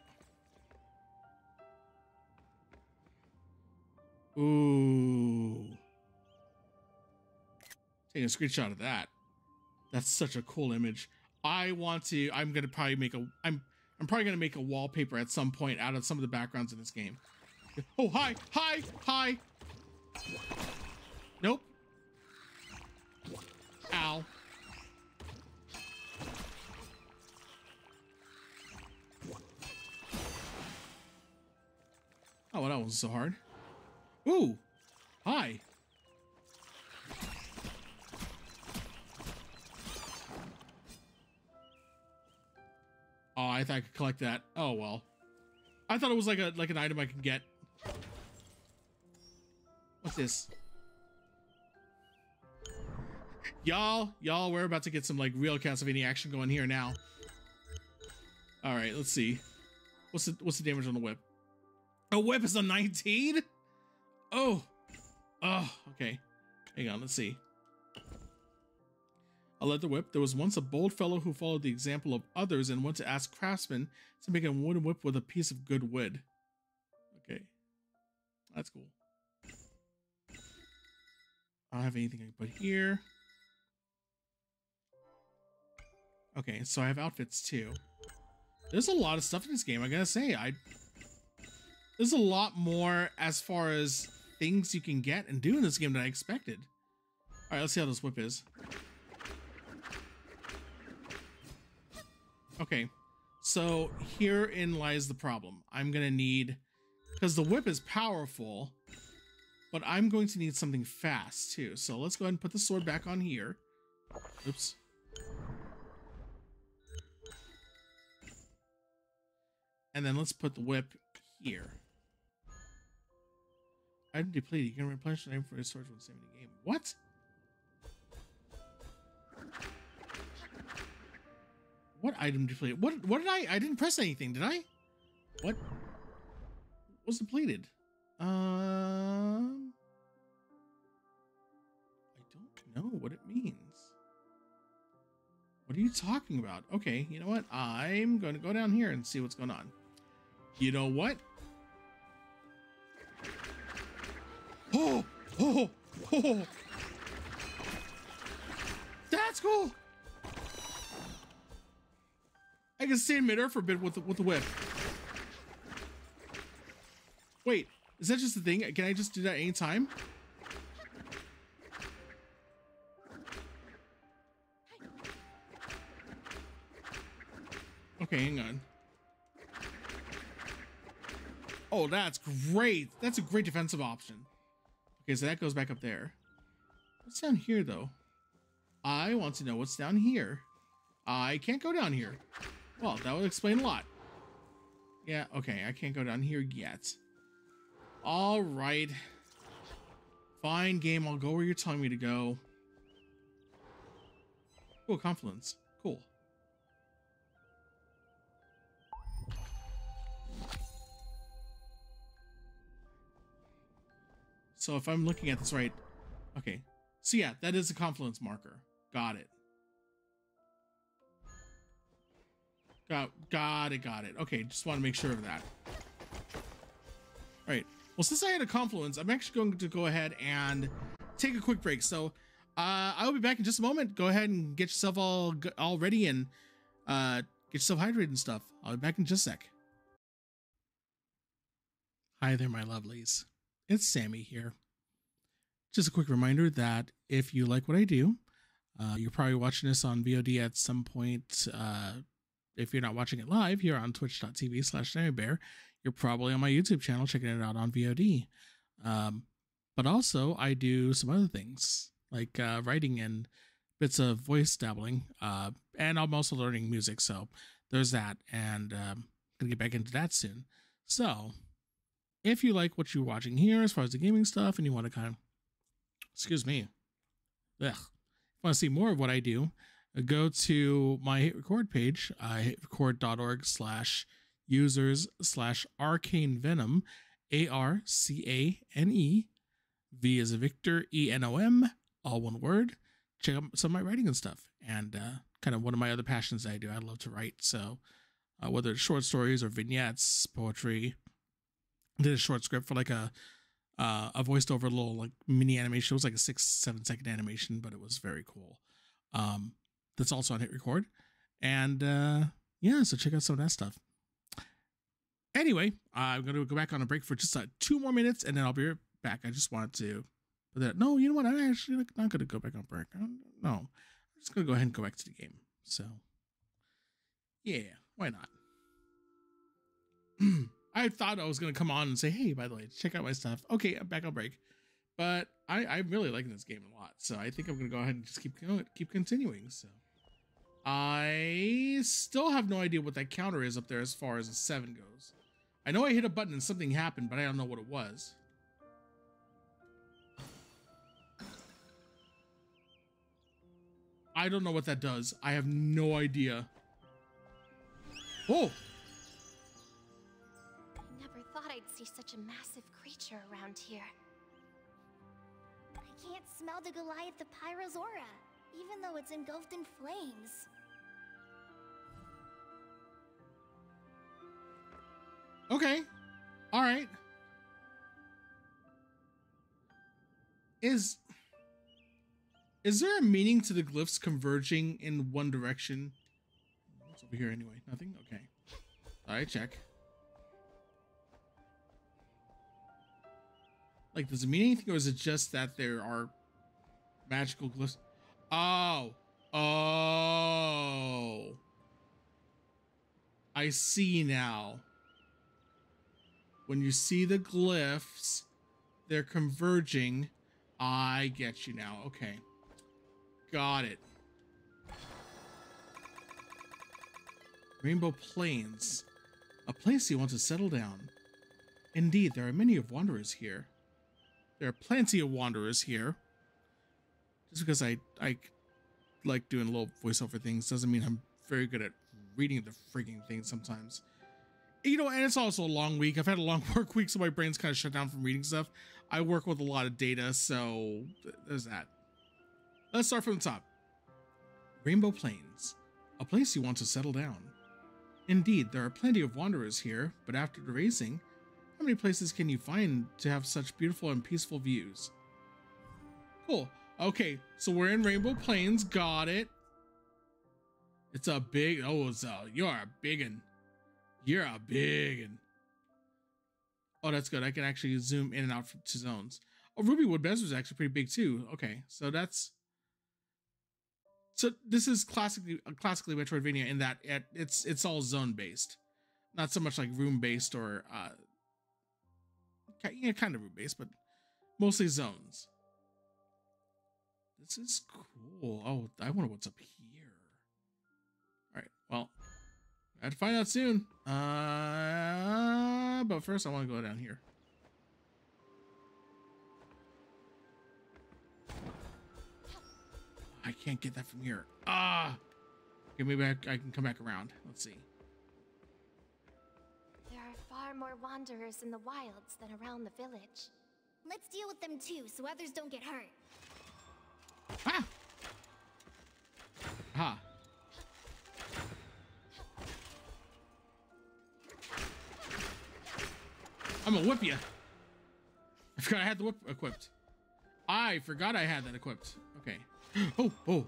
Ooh. Taking a screenshot of that. That's such a cool image. I want to. I'm gonna probably make a. I'm. I'm probably gonna make a wallpaper at some point out of some of the backgrounds in this game. Oh, hi, hi, hi. Nope. Ow. Oh, well, that wasn't so hard. Ooh, hi. Oh, I thought I could collect that. Oh well. I thought it was like a like an item I could get. What's this? Y'all, y'all, we're about to get some like real Castlevania action going here now. All right, let's see. What's the what's the damage on the whip? A whip is a 19? Oh. Oh, okay. Hang on, let's see. A leather whip. There was once a bold fellow who followed the example of others and went to ask craftsmen to make a wooden whip with a piece of good wood. Okay. That's cool. I don't have anything I can put here. Okay, so I have outfits too. There's a lot of stuff in this game, I gotta say. I There's a lot more as far as things you can get and do in this game than I expected. Alright, let's see how this whip is. Okay, so herein lies the problem. I'm gonna need, because the whip is powerful, but I'm going to need something fast too. So let's go ahead and put the sword back on here. Oops. And then let's put the whip here. Item depleted. You can replenish the name for your sword when saving the game. What? What item depleted? What what did I I didn't press anything, did I? What was depleted? Um I don't know what it means. What are you talking about? Okay, you know what? I'm going to go down here and see what's going on. You know what? Oh, oh, oh. That's cool. I can stay in midair for a bit with the, with the whip. Wait, is that just the thing? Can I just do that anytime? Okay, hang on. Oh, that's great. That's a great defensive option. Okay, so that goes back up there. What's down here, though? I want to know what's down here. I can't go down here. Well, that would explain a lot. Yeah, okay, I can't go down here yet. All right. Fine, game, I'll go where you're telling me to go. Cool, confluence. Cool. So if I'm looking at this right, okay. So yeah, that is a confluence marker. Got it. Got, got it, got it. Okay, just want to make sure of that. All right. Well, since I had a confluence, I'm actually going to go ahead and take a quick break. So uh, I'll be back in just a moment. Go ahead and get yourself all all ready and uh, get yourself hydrated and stuff. I'll be back in just a sec. Hi there, my lovelies. It's Sammy here. Just a quick reminder that if you like what I do, uh, you're probably watching this on VOD at some point. Uh, if you're not watching it live here on twitch.tv slash Bear, you're probably on my YouTube channel checking it out on VOD. Um, but also, I do some other things like uh, writing and bits of voice dabbling. Uh, and I'm also learning music. So there's that. And um, going to get back into that soon. So if you like what you're watching here as far as the gaming stuff and you want to kind of, excuse me, ugh, want to see more of what I do, go to my record page, uh, hitrecord.org slash users slash arcane venom, A R C A N E, V is a Victor, E N O M, all one word. Check out some of my writing and stuff, and uh, kind of one of my other passions that I do. I love to write, so uh, whether it's short stories or vignettes, poetry. I did a short script for like a uh, a voiced over little like mini animation. It was like a six seven second animation, but it was very cool. Um, that's also on Hit Record, and uh, yeah, so check out some of that stuff. Anyway, I'm gonna go back on a break for just uh, two more minutes, and then I'll be right back. I just wanted to But that. No, you know what? I'm actually not gonna go back on break. No, I'm just gonna go ahead and go back to the game. So, yeah, why not? I thought I was gonna come on and say, "Hey, by the way, check out my stuff." Okay, I'm back on break, but I I'm really liking this game a lot, so I think I'm gonna go ahead and just keep going, keep continuing. So, I still have no idea what that counter is up there as far as a seven goes. I know I hit a button and something happened, but I don't know what it was. I don't know what that does. I have no idea. Oh! I never thought I'd see such a massive creature around here. Can't smell the Goliath of Pyra's aura, even though it's engulfed in flames. Okay. All right. Is is there a meaning to the glyphs converging in one direction? What's over here anyway? Nothing? Okay. All right, check. Like, does it mean anything or is it just that there are magical glyphs? Oh. Oh. I see now when you see the glyphs, they're converging. I get you now. Okay. Got it. Rainbow Plains. A place you want to settle down. Indeed, there are many of wanderers here. There are plenty of wanderers here. Just because I, I like doing little voiceover things doesn't mean I'm very good at reading the freaking thing sometimes you know, and it's also a long week. I've had a long work week, so my brain's kind of shut down from reading stuff. I work with a lot of data, so there's that. Let's start from the top. Rainbow Plains, a place you want to settle down. Indeed, there are plenty of wanderers here, but after the racing, how many places can you find to have such beautiful and peaceful views? Cool. Okay, so we're in Rainbow Plains. Got it. It's a big. Oh, it's a, you're a big one. You're a big and oh, that's good. I can actually zoom in and out to zones. Oh, Ruby Wood Bez was actually pretty big too. Okay, so that's so this is classically classically Metroidvania in that it, it's it's all zone based, not so much like room based or uh, yeah, kind of room based, but mostly zones. This is cool. Oh, I wonder what's up here. All right, well, I have to find out soon. Uh, but first I want to go down here. I can't get that from here. Ah! Okay, maybe I, I can come back around. Let's see. There are more wanderers in the wilds than around the village. Let's deal with them too, so others don't get hurt. Ah! Ha! I'm gonna whip you. I forgot I had the whip equipped. I forgot I had that equipped. Okay. Oh, oh.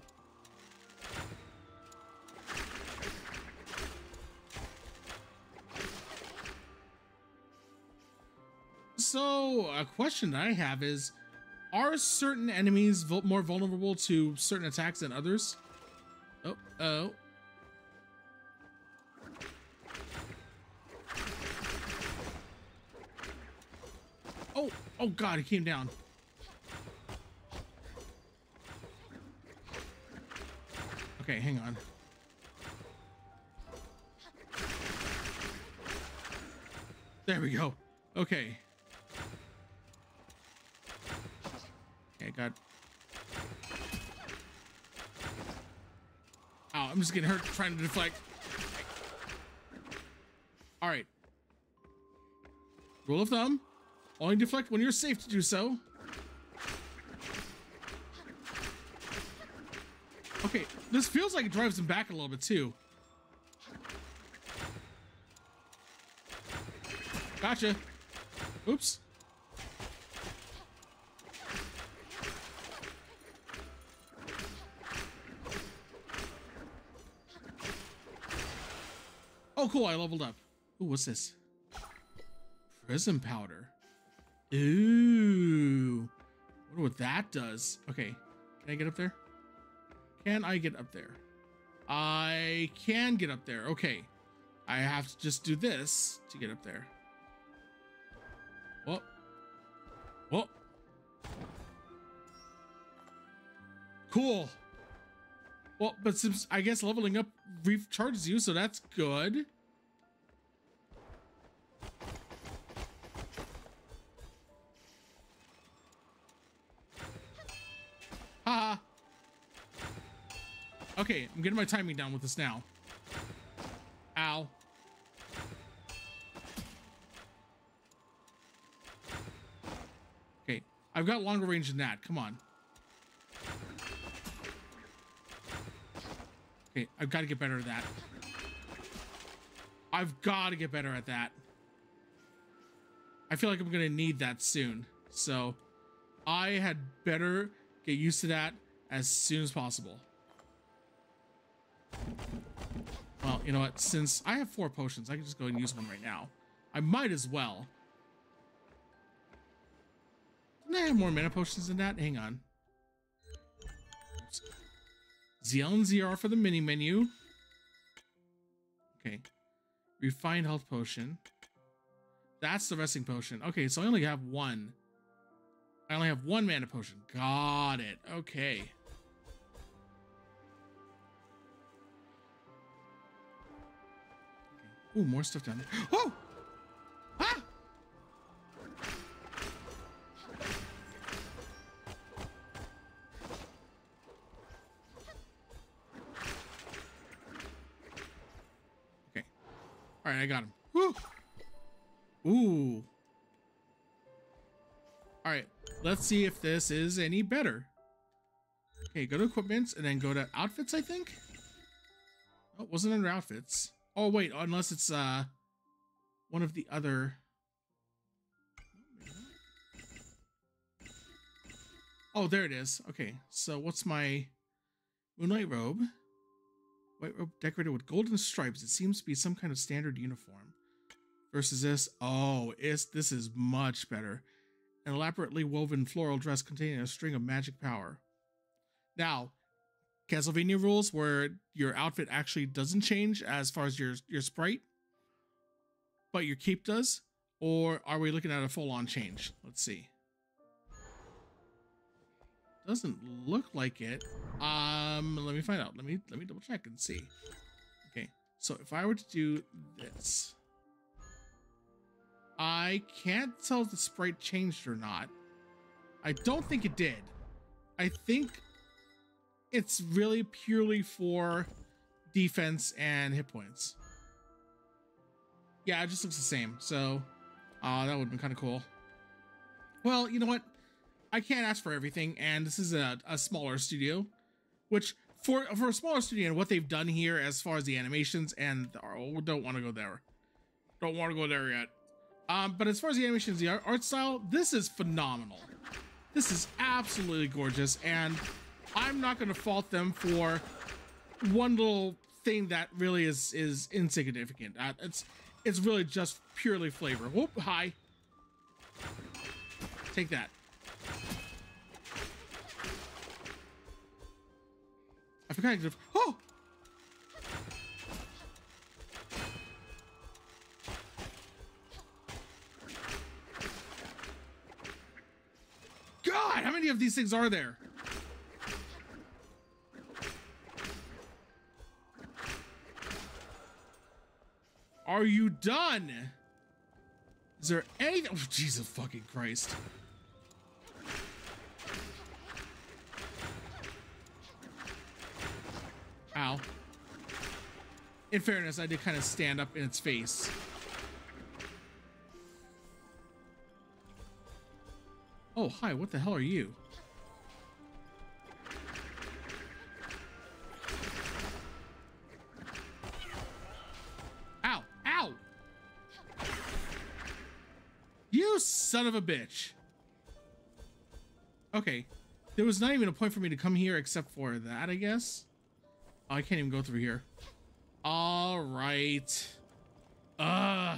So, a question that I have is Are certain enemies more vulnerable to certain attacks than others? Oh, oh. Oh, oh god, he came down. Okay, hang on. There we go. Okay. Got. Oh, I'm just getting hurt trying to deflect. All right. Rule of thumb. Only deflect when you're safe to do so. Okay, this feels like it drives him back a little bit too. Gotcha. Oops. Oh, cool. I leveled up. Ooh, what's this? Prism powder. Ooh. wonder what that does. Okay. Can I get up there? Can I get up there? I can get up there. Okay. I have to just do this to get up there. Well. Well. Cool. Well, but since I guess leveling up recharges you, so that's good. Okay, I'm getting my timing down with this now. Ow. Okay, I've got longer range than that. Come on. Okay, I've got to get better at that. I've got to get better at that. I feel like I'm going to need that soon. So I had better get used to that as soon as possible. Well, you know what? Since I have four potions, I can just go and use one right now. I might as well. Didn't I have more mana potions than that? Hang on. ZL and ZR for the mini menu. Okay. Refined health potion. That's the resting potion. Okay, so I only have one. I only have one mana potion. Got it. Okay. Ooh, more stuff down there. Oh! Ah! Okay. All right, I got him. Woo! Ooh. All right, let's see if this is any better. Okay, go to equipment and then go to outfits, I think. Oh, wasn't under outfits. Oh, wait, unless it's uh one of the other. Oh, there it is. Okay, so what's my moonlight robe? White robe decorated with golden stripes. It seems to be some kind of standard uniform. Versus this. Oh, it's this is much better an elaborately woven floral dress containing a string of magic power. Now, Castlevania rules where your outfit actually doesn't change as far as your your sprite, but your cape does, or are we looking at a full-on change? Let's see. Doesn't look like it. Um, let me find out. Let me let me double check and see. Okay, so if I were to do this. I can't tell if the sprite changed or not. I don't think it did. I think it's really purely for defense and hit points. Yeah, it just looks the same. So, uh, that would have been kind of cool. Well, you know what? I can't ask for everything, and this is a, a smaller studio, which for for a smaller studio and what they've done here as far as the animations and oh, don't want to go there. Don't want to go there yet. Um, but as far as the animations, the art, art style, this is phenomenal. This is absolutely gorgeous, and I'm not going to fault them for one little thing that really is is insignificant. Uh, it's it's really just purely flavor. Whoop! Hi. Take that. I forgot. To, oh. God, how many of these things are there? Are you done? Is there anything? Oh, Jesus fucking Christ. Ow. In fairness, I did kind of stand up in its face. Oh, hi, what the hell are you? Son of a bitch. Okay. There was not even a point for me to come here except for that, I guess. Oh, I can't even go through here. All right. Uh.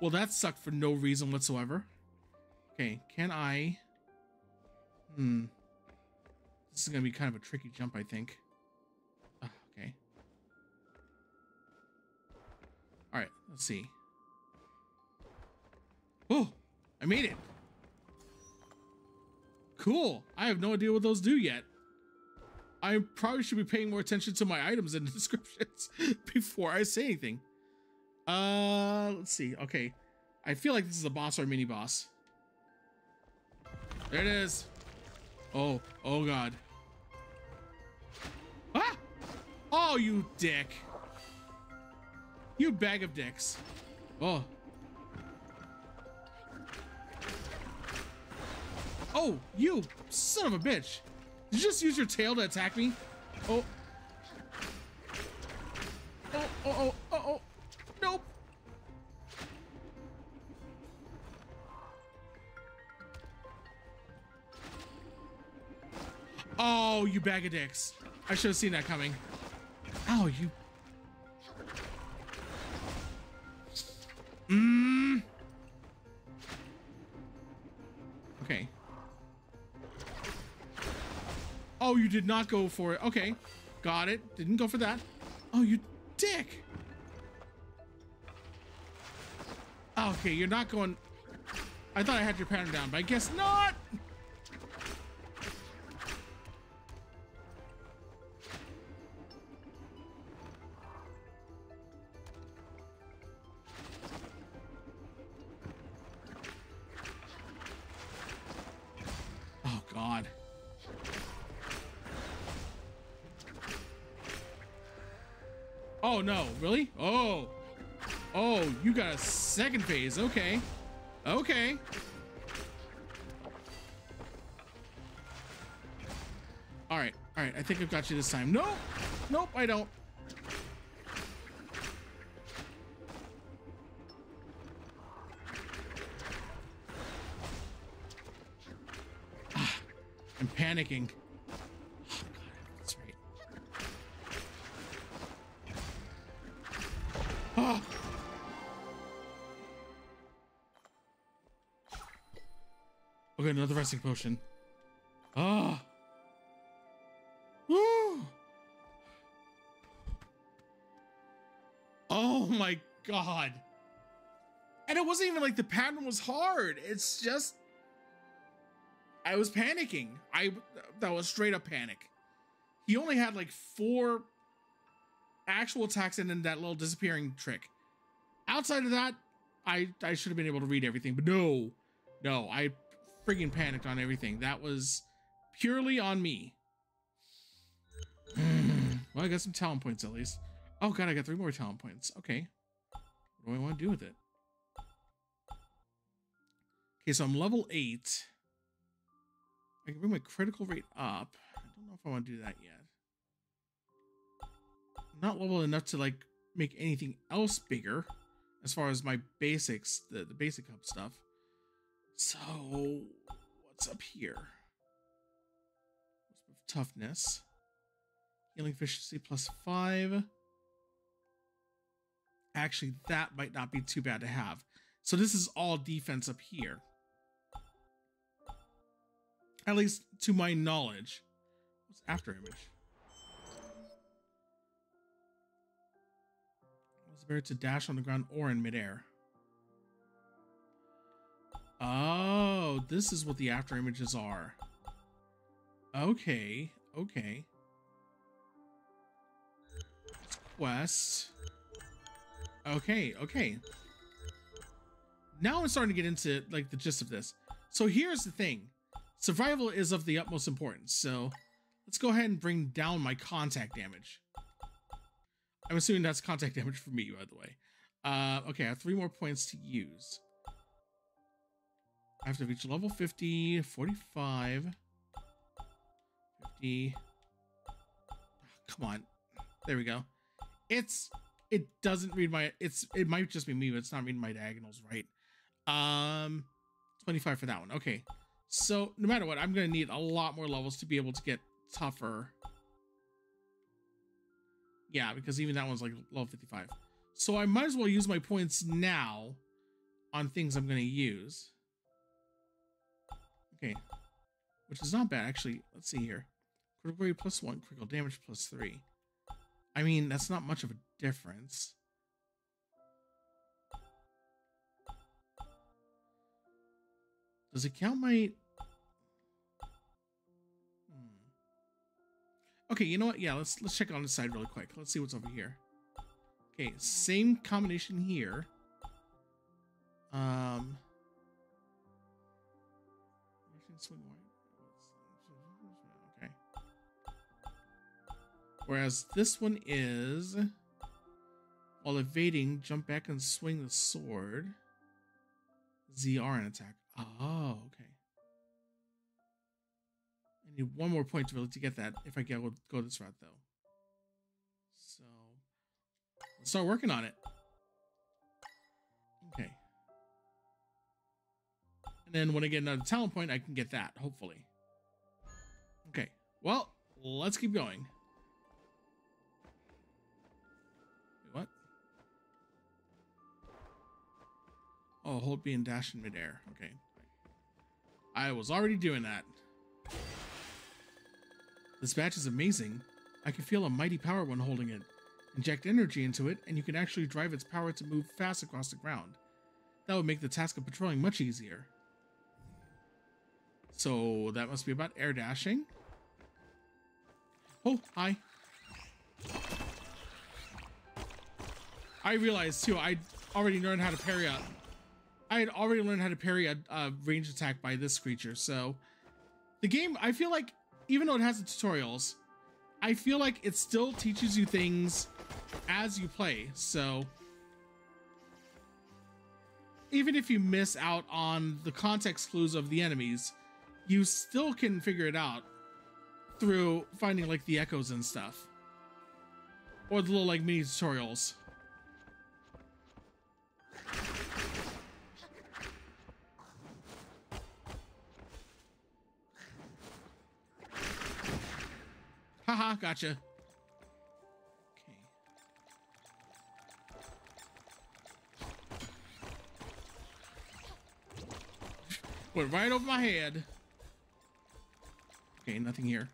Well, that sucked for no reason whatsoever. Okay, can I... Hmm. This is going to be kind of a tricky jump, I think. Uh, okay. All right, let's see. Oh, I made it. Cool. I have no idea what those do yet. I probably should be paying more attention to my items and descriptions before I say anything. Uh, let's see. Okay. I feel like this is a boss or a mini boss. There it is. Oh, oh god. Ah! Oh, you dick. You bag of dicks. Oh. Oh, you son of a bitch. Did you just use your tail to attack me? Oh. Oh, oh, oh, oh, oh. Nope. Oh, you bag of dicks. I should have seen that coming. Oh, you. Mmm. Oh, you did not go for it. Okay. Got it. Didn't go for that. Oh, you dick. Okay, you're not going... I thought I had your pattern down, but I guess not. Really? Oh. Oh, you got a second phase. Okay. Okay. All right. All right. I think I've got you this time. Nope. Nope, I don't. Ah, I'm panicking. Another resting potion. Ah. Woo. Oh my god. And it wasn't even like the pattern was hard. It's just I was panicking. I that was straight up panic. He only had like four actual attacks and then that little disappearing trick. Outside of that, I I should have been able to read everything, but no, no, I freaking panicked on everything. That was purely on me. well, I got some talent points at least. Oh god, I got three more talent points. Okay, what do I want to do with it? Okay, so I'm level eight. I can bring my critical rate up. I don't know if I want to do that yet. not level enough to like make anything else bigger as far as my basics, the, the basic hub stuff. So what's up here? Toughness. Healing efficiency plus five. Actually, that might not be too bad to have. So this is all defense up here. At least to my knowledge. What's after image? Was better to dash on the ground or in midair? Oh, this is what the after images are. Okay, okay. Quest. Okay, okay. Now I'm starting to get into like the gist of this. So here's the thing. Survival is of the utmost importance, so let's go ahead and bring down my contact damage. I'm assuming that's contact damage for me, by the way. Uh, okay, I have three more points to use. I have to reach level 50, 45, 50. Come on. There we go. It's, it doesn't read my, it's, it might just be me, but it's not reading my diagonals right. Um, 25 for that one. Okay. So no matter what, I'm going to need a lot more levels to be able to get tougher. Yeah, because even that one's like level 55. So I might as well use my points now on things I'm going to use. Okay. Which is not bad, actually. Let's see here. Critical rate plus one, critical damage plus three. I mean, that's not much of a difference. Does it count my... Hmm. Okay, you know what? Yeah, let's let's check on the side really quick. Let's see what's over here. Okay, same combination here. Um... Okay. Whereas this one is... While evading, jump back and swing the sword. ZR and attack. Oh, okay. I need one more point to really to get that if I go go this route though. So let's start working on it. And then when I get another talent point, I can get that, hopefully. Okay. Well, let's keep going. Wait, what? Oh, hold B and dash in midair. Okay. I was already doing that. This badge is amazing. I can feel a mighty power when holding it. Inject energy into it, and you can actually drive its power to move fast across the ground. That would make the task of patrolling much easier. So that must be about air dashing. Oh, hi. I realized too, I already learned how to parry I had already learned how to parry a, a range attack by this creature. So the game, I feel like, even though it has the tutorials, I feel like it still teaches you things as you play. So even if you miss out on the context clues of the enemies, you still can figure it out through finding like the echoes and stuff. Or the little like mini tutorials. Haha, gotcha. Went right over my head. Okay, nothing here.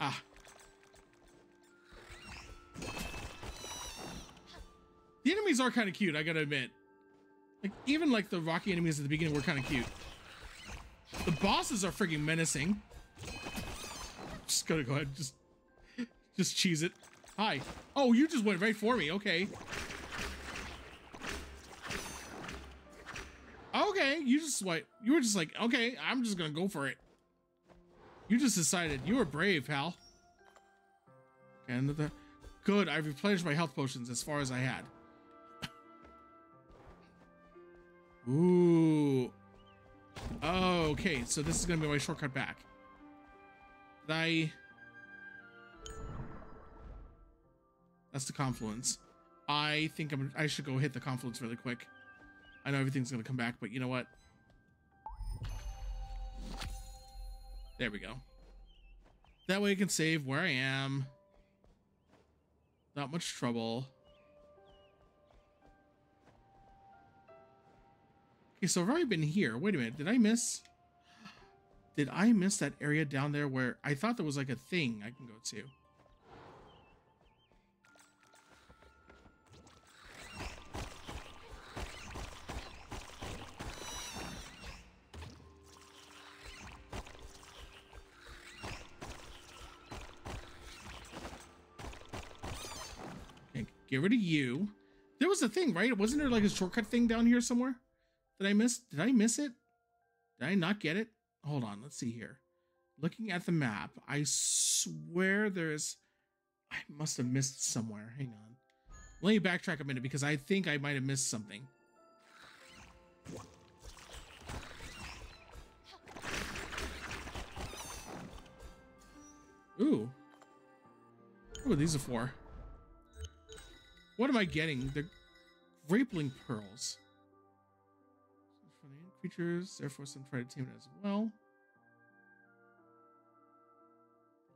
Ah. The enemies are kind of cute, I gotta admit. Like, even like the rocky enemies at the beginning were kind of cute. The bosses are freaking menacing. Just gotta go ahead and just, just cheese it. Hi. Oh, you just went right for me. Okay. Okay, you just what? You were just like, okay, I'm just gonna go for it. You just decided you were brave, pal. Okay, another. Good, I've replenished my health potions as far as I had. Ooh. Oh, okay, so this is gonna be my shortcut back. I... That's the confluence. I think I'm, I should go hit the confluence really quick. I know everything's gonna come back, but you know what? There we go. That way I can save where I am. Not much trouble. Okay, so I've already been here. Wait a minute. Did I miss? Did I miss that area down there where I thought there was like a thing I can go to? Get rid of you. There was a thing, right? Wasn't there like a shortcut thing down here somewhere? Did I miss? Did I miss it? Did I not get it? Hold on. Let's see here. Looking at the map, I swear there's. I must have missed somewhere. Hang on. Let me backtrack a minute because I think I might have missed something. Ooh, What these are for? What am I getting? They're grappling pearls. Creatures, therefore some try to tame it as well.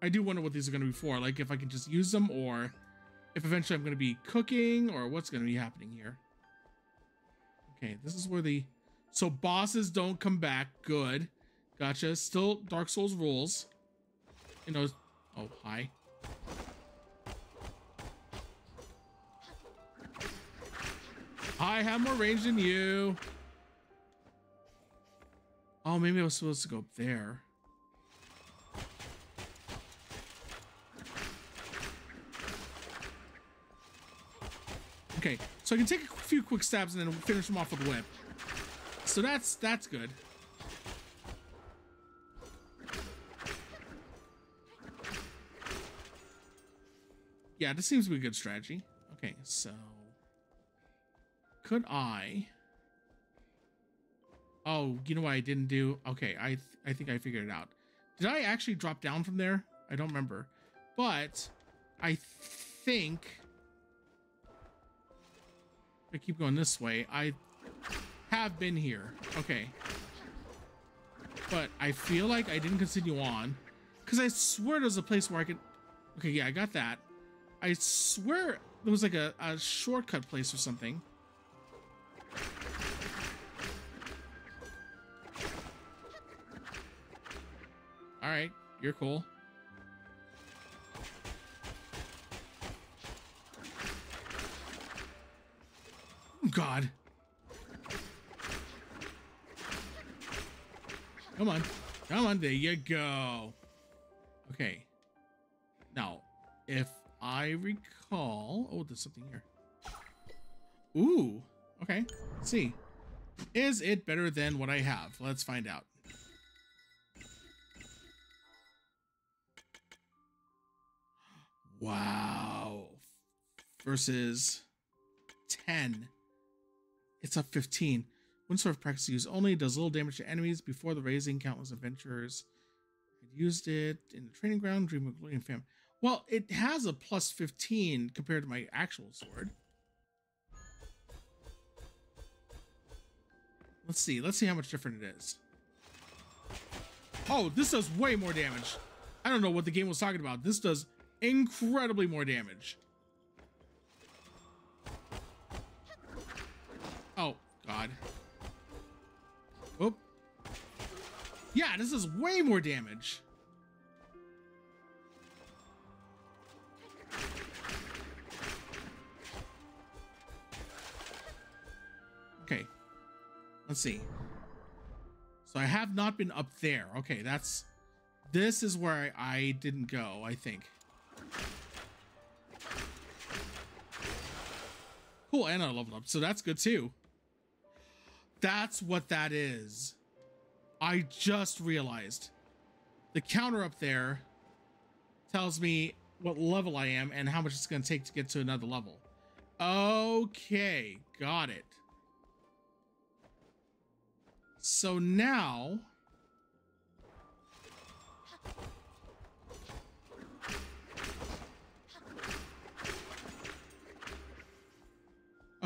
I do wonder what these are going to be for. Like if I can just use them or if eventually I'm going to be cooking or what's going to be happening here. Okay, this is where the... So bosses don't come back. Good. Gotcha. Still Dark Souls rules. You know... Oh, hi. I have more range than you. Oh, maybe I was supposed to go up there. Okay, so I can take a few quick stabs and then finish them off with whip. So that's that's good. Yeah, this seems to be a good strategy. Okay, so could I? Oh, you know what I didn't do? Okay, I th I think I figured it out. Did I actually drop down from there? I don't remember, but I think I keep going this way. I have been here. Okay. But I feel like I didn't continue on. Because I swear there's a place where I could... Okay, yeah, I got that. I swear there was like a, a shortcut place or something. Alright, you're cool. God. Come on. Come on, there you go. Okay. Now, if I recall... Oh, there's something here. Ooh. Okay. Let's see. Is it better than what I have? Let's find out. Wow. Versus 10. It's up 15. One sort of practice use only does little damage to enemies before the raising. Countless adventurers used it in the training ground. Dream of glory and fame. Well, it has a plus 15 compared to my actual sword. Let's see. Let's see how much different it is. Oh, this does way more damage. I don't know what the game was talking about. This does incredibly more damage. Oh, God. Oh. Yeah, this is way more damage. Okay. Let's see. So I have not been up there. Okay, that's... This is where I, I didn't go, I think. Cool, and I leveled up, so that's good too. That's what that is. I just realized. The counter up there tells me what level I am and how much it's going to take to get to another level. Okay, got it. So now...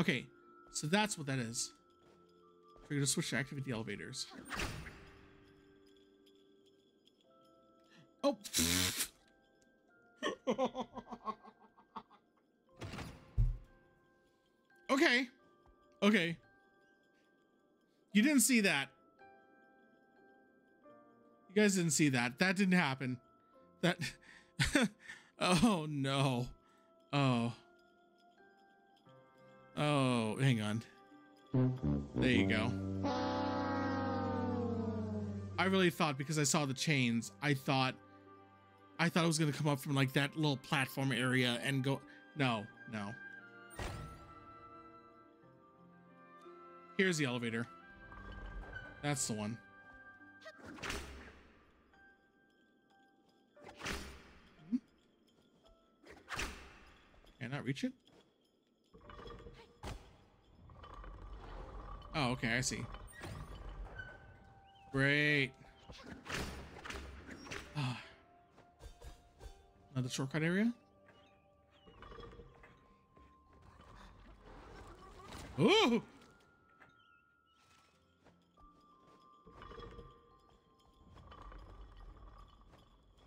Okay, so that's what that is. We're gonna switch to activate the elevators. Oh! okay. Okay. You didn't see that. You guys didn't see that. That didn't happen. That... oh, no. Oh. Oh, hang on. There you go. I really thought because I saw the chains, I thought I thought it was gonna come up from like that little platform area and go no, no. Here's the elevator. That's the one. Hmm? Can I reach it? Oh, okay, I see. Great. Ah. Another shortcut area? Ooh!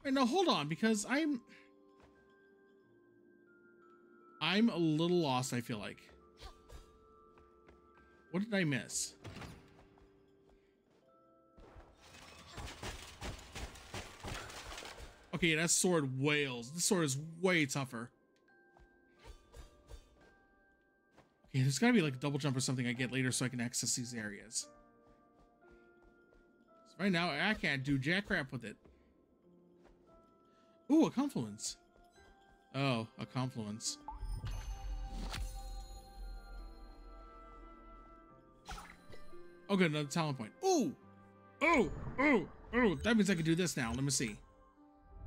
Wait, no, hold on, because I'm... I'm a little lost, I feel like. What did I miss? Okay, that sword wails. This sword is way tougher. Okay, there's gotta be like a double jump or something I get later so I can access these areas. So right now, I can't do jack crap with it. Ooh, a confluence. Oh, a confluence. Oh, good, another talent point. Ooh! Oh! Oh! Oh! That means I can do this now. Let me see.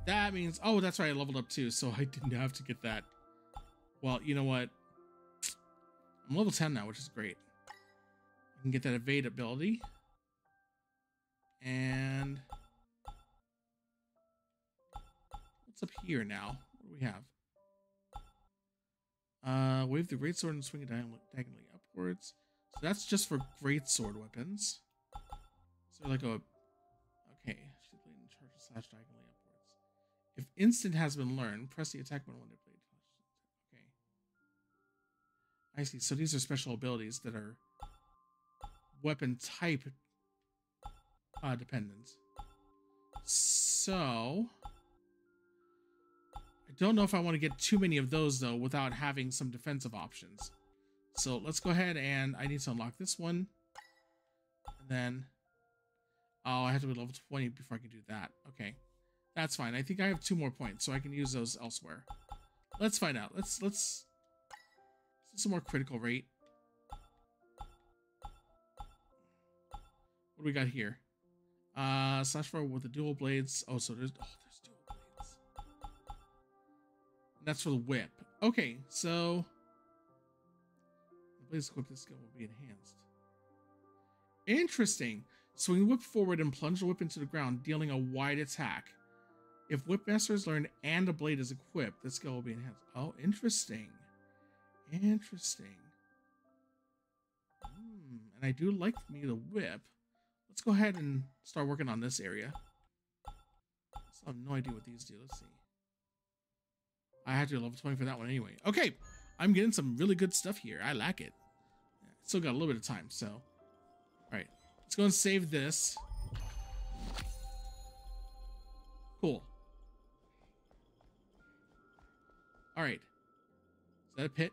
That means... Oh, that's right. I leveled up too, so I didn't have to get that. Well, you know what? I'm level 10 now, which is great. I can get that evade ability. And... What's up here now? What do we have? Uh, wave the great sword and swing it diagonally upwards. So that's just for great sword weapons. So like a okay, should and charge slash diagonally upwards. If instant has been learned, press the attack button when it blade. Okay. I see. So these are special abilities that are weapon type uh, dependent. So I don't know if I want to get too many of those though without having some defensive options. So let's go ahead and I need to unlock this one. And then, oh, I have to be level 20 before I can do that. Okay, that's fine. I think I have two more points, so I can use those elsewhere. Let's find out. Let's, let's, some more critical rate. What do we got here? Uh, slash four with the dual blades. Oh, so there's, oh, there's dual blades. That's for the whip. Okay, so This skill will be enhanced. Interesting. Swing whip forward and plunge the whip into the ground, dealing a wide attack. If whip master is learned and a blade is equipped, the skill will be enhanced. Oh, interesting. Interesting. Hmm, and I do like me the whip. Let's go ahead and start working on this area. I have no idea what these do. Let's see. I had to level 20 for that one anyway. Okay, I'm getting some really good stuff here. I like it. Still got a little bit of time, so. All right, let's go and save this. Cool. All right. Is that a pit?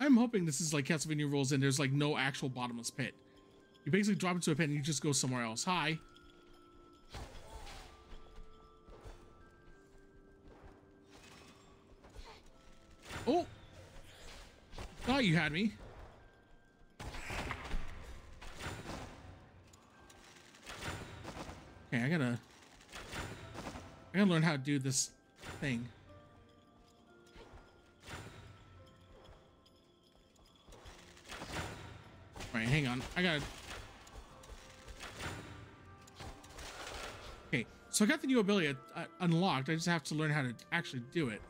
I'm hoping this is like Castlevania rules and there's like no actual bottomless pit. You basically drop into a pit and you just go somewhere else. Hi. Oh! Thought you had me. Okay, I gotta... I gotta learn how to do this thing. Alright, hang on. I gotta... Okay, so I got the new ability uh, unlocked. I just have to learn how to actually do it.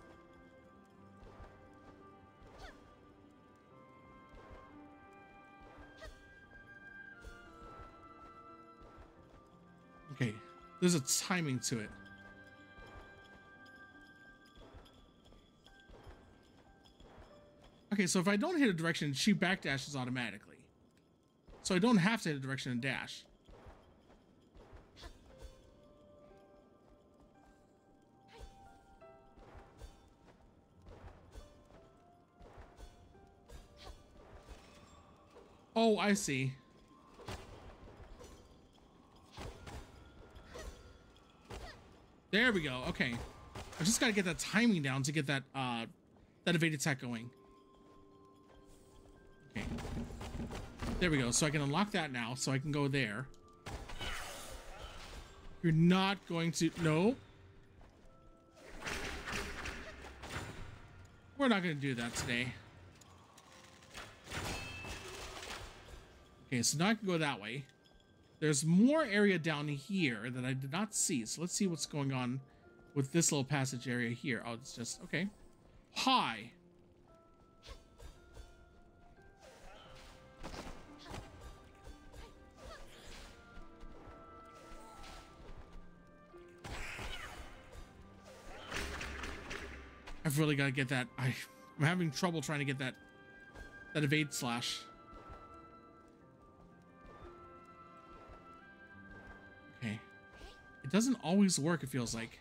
There's a timing to it. Okay, so if I don't hit a direction, she backdashes automatically. So I don't have to hit a direction and dash. Oh, I see. There we go. Okay. I just gotta get that timing down to get that uh that evade attack going. Okay. There we go. So I can unlock that now, so I can go there. You're not going to no. We're not gonna do that today. Okay, so now I can go that way. There's more area down here that I did not see. So let's see what's going on with this little passage area here. Oh, it's just, okay. Hi. I've really got to get that. I, I'm having trouble trying to get that, that evade slash. It doesn't always work, it feels like.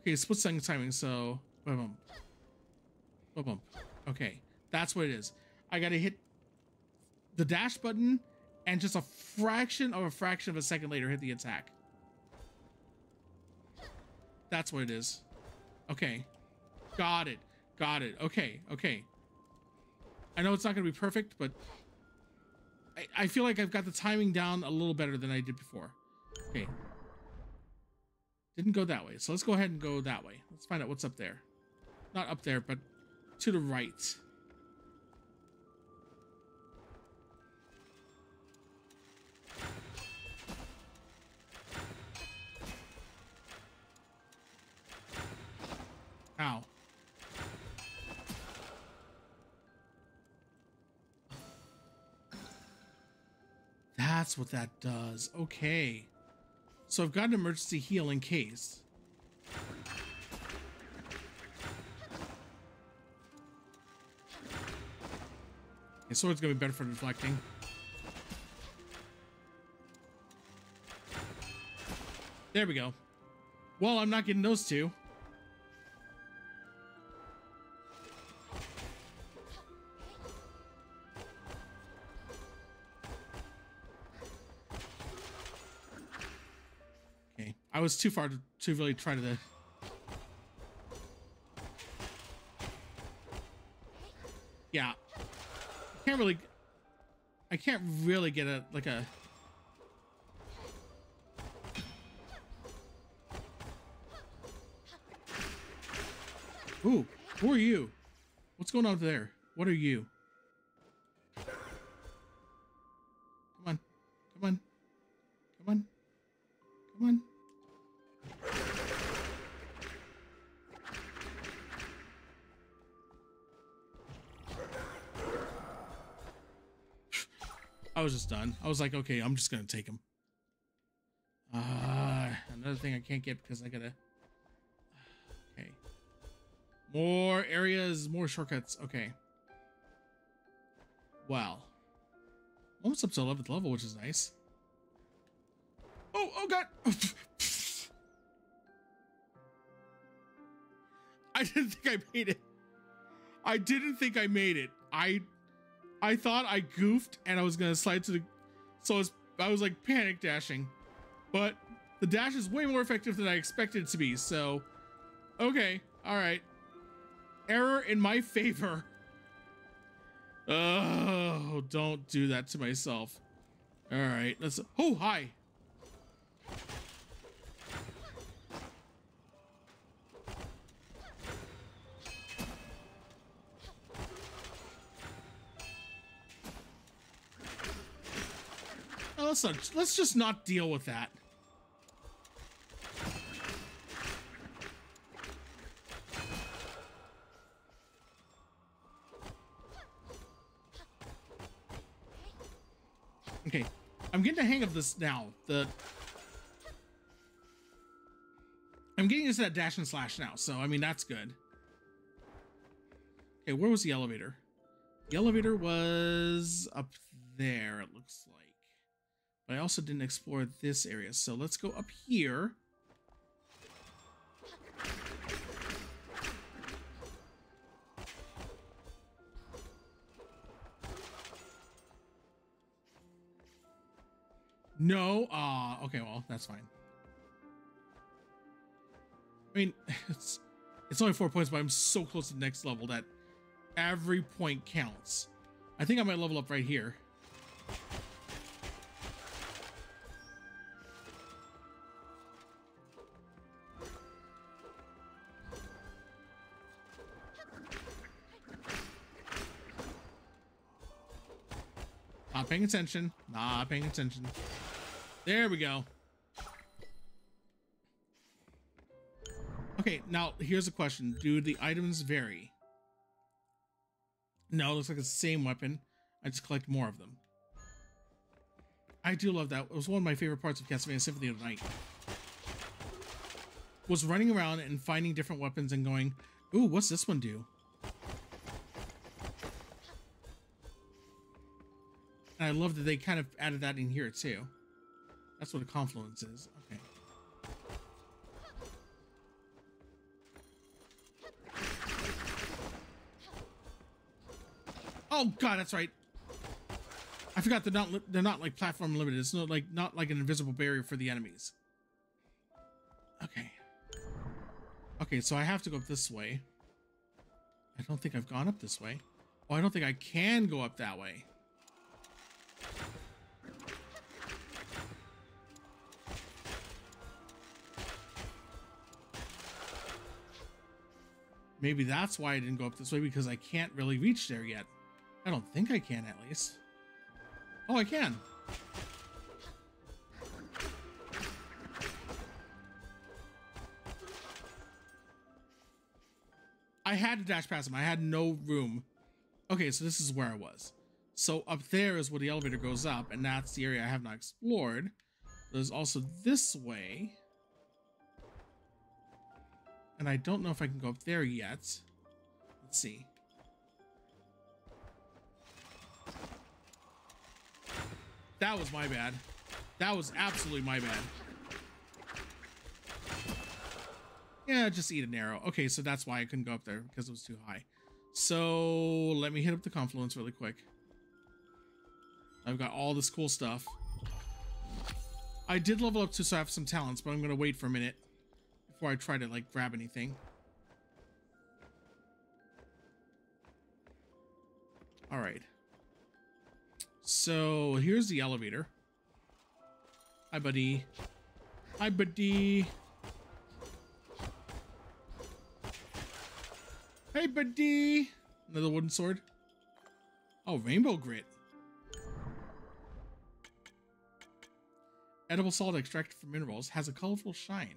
Okay, split second timing, so boom, boom. Okay, that's what it is. I gotta hit the dash button and just a fraction of a fraction of a second later hit the attack. That's what it is. Okay. Got it. Got it. Okay. Okay. I know it's not going to be perfect, but I, I feel like I've got the timing down a little better than I did before. Okay. Didn't go that way. So let's go ahead and go that way. Let's find out what's up there. Not up there, but to the right. Ow. That's what that does. Okay. So I've got an emergency heal in case. Okay, sword's gonna be better for deflecting. There we go. Well, I'm not getting those two. I was too far to, to really try to. Yeah, I can't really. I can't really get a like a. Ooh, who are you? What's going on there? What are you? Done. I was like, okay, I'm just gonna take him. Uh, another thing I can't get because I gotta. Okay. More areas, more shortcuts. Okay. Wow. Almost up to 11th level, which is nice. Oh, oh god! I didn't think I made it. I didn't think I made it. I I thought I goofed and I was gonna slide to the so I was I was like panic dashing. But the dash is way more effective than I expected it to be, so okay, alright. Error in my favor. Oh, don't do that to myself. Alright, let's oh hi. Let's not, let's just not deal with that. Okay, I'm getting the hang of this now. The I'm getting into that dash and slash now, so I mean that's good. Okay, where was the elevator? The elevator was up there, it looks like. But I also didn't explore this area, so let's go up here. No, ah, uh, okay, well, that's fine. I mean, it's it's only four points, but I'm so close to the next level that every point counts. I think I might level up right here. Paying attention. Not paying attention. There we go. Okay, now here's a question. Do the items vary? No, it looks like it's the same weapon. I just collect more of them. I do love that. It was one of my favorite parts of Castlevania Symphony of the Night. was running around and finding different weapons and going, ooh, what's this one do? And I love that they kind of added that in here too. That's what a confluence is. Okay. Oh god, that's right. I forgot they're not they're not like platform limited. It's not like not like an invisible barrier for the enemies. Okay. Okay, so I have to go up this way. I don't think I've gone up this way. Oh, I don't think I can go up that way. Maybe that's why I didn't go up this way because I can't really reach there yet. I don't think I can at least. Oh, I can. I had to dash past him. I had no room. Okay, so this is where I was. So up there is where the elevator goes up, and that's the area I have not explored. There's also this way. And I don't know if I can go up there yet. Let's see. That was my bad. That was absolutely my bad. Yeah, just eat an arrow. Okay, so that's why I couldn't go up there because it was too high. So let me hit up the confluence really quick. I've got all this cool stuff. I did level up too, so I have some talents, but I'm gonna wait for a minute before I try to like grab anything. All right. So here's the elevator. Hi, buddy. Hi, buddy. Hey, buddy. Another wooden sword. Oh, rainbow grit. Edible salt extracted from minerals has a colorful shine.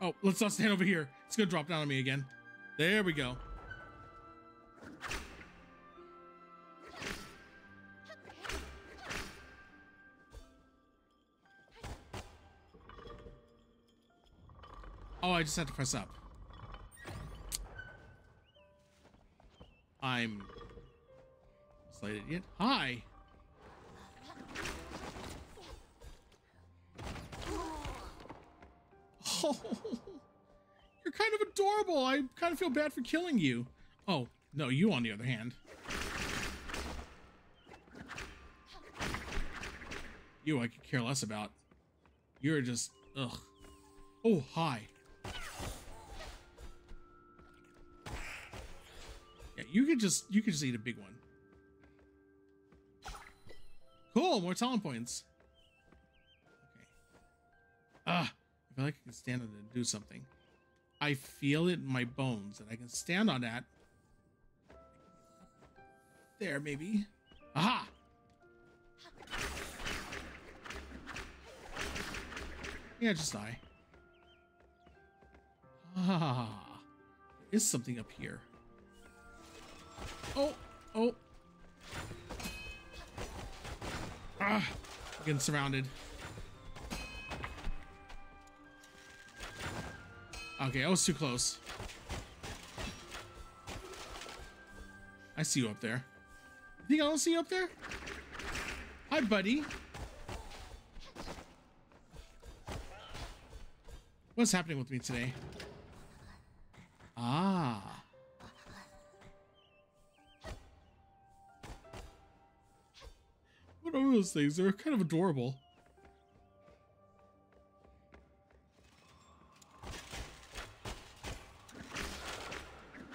Oh, let's not stand over here. It's gonna drop down on me again. There we go. Oh, I just had to press up. I'm slight idiot. Hi. You're kind of adorable. I kind of feel bad for killing you. Oh, no, you on the other hand. You I could care less about. You're just, ugh. Oh, hi. Yeah, you could just, you could just eat a big one. Cool, more talent points. Okay. Ah, feel like I can stand on it and do something. I feel it in my bones, and I can stand on that. There, maybe. Aha! Yeah, just die. Ah, is something up here. Oh, oh. Ah, getting surrounded. Okay, I was too close. I see you up there. You think I don't see you up there? Hi, buddy. What's happening with me today? Ah. What are those things? They're kind of adorable.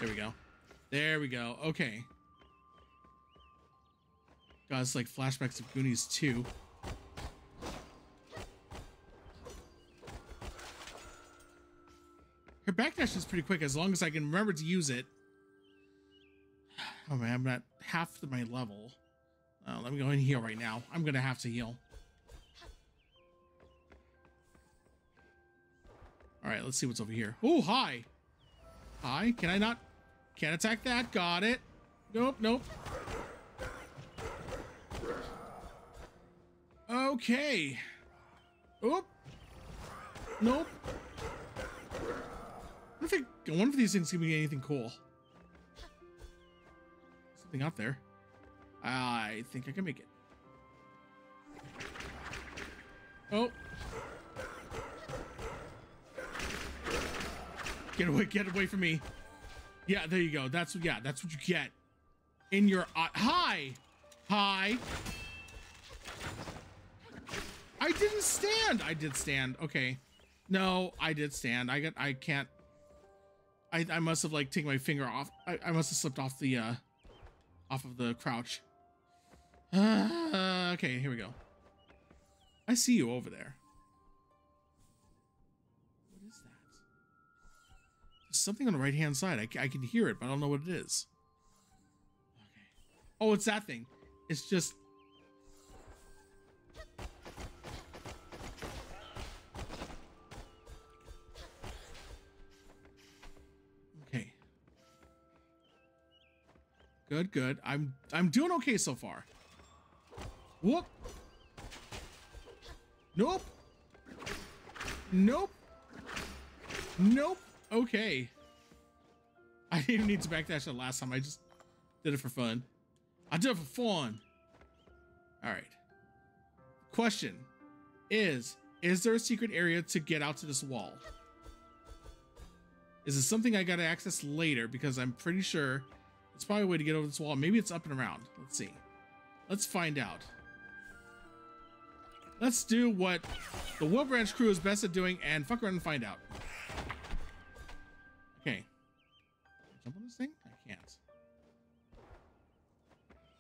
There we go. There we go. Okay. God, it's like flashbacks of Goonies 2. Her backdash is pretty quick as long as I can remember to use it. Oh man, I'm at half my level. Oh, let me go and heal right now. I'm gonna have to heal. All right, let's see what's over here. Oh, hi. Hi, can I not? Can't attack that. Got it. Nope, nope. Okay. Oop. Nope. I think wonder if these things can be anything cool. Something out there. I think I can make it. Oh. Get away, get away from me. Yeah, there you go. That's yeah, that's what you get. In your eye. Hi. Hi. I didn't stand. I did stand. Okay. No, I did stand. I got I can't I I must have like taken my finger off. I, I must have slipped off the uh off of the crouch. Uh, okay, here we go. I see you over there. Something on the right hand side. I, I can hear it, but I don't know what it is. Okay. Oh, it's that thing. It's just. Okay. Good, good. I'm I'm doing okay so far. Whoop. Nope. Nope. Nope. Okay. I didn't even need to backdash the last time. I just did it for fun. I did it for fun. All right. Question is Is there a secret area to get out to this wall? Is it something I got to access later? Because I'm pretty sure it's probably a way to get over this wall. Maybe it's up and around. Let's see. Let's find out. Let's do what the Wilbranch crew is best at doing and fuck around and find out. Okay. Jump on this thing? I can't.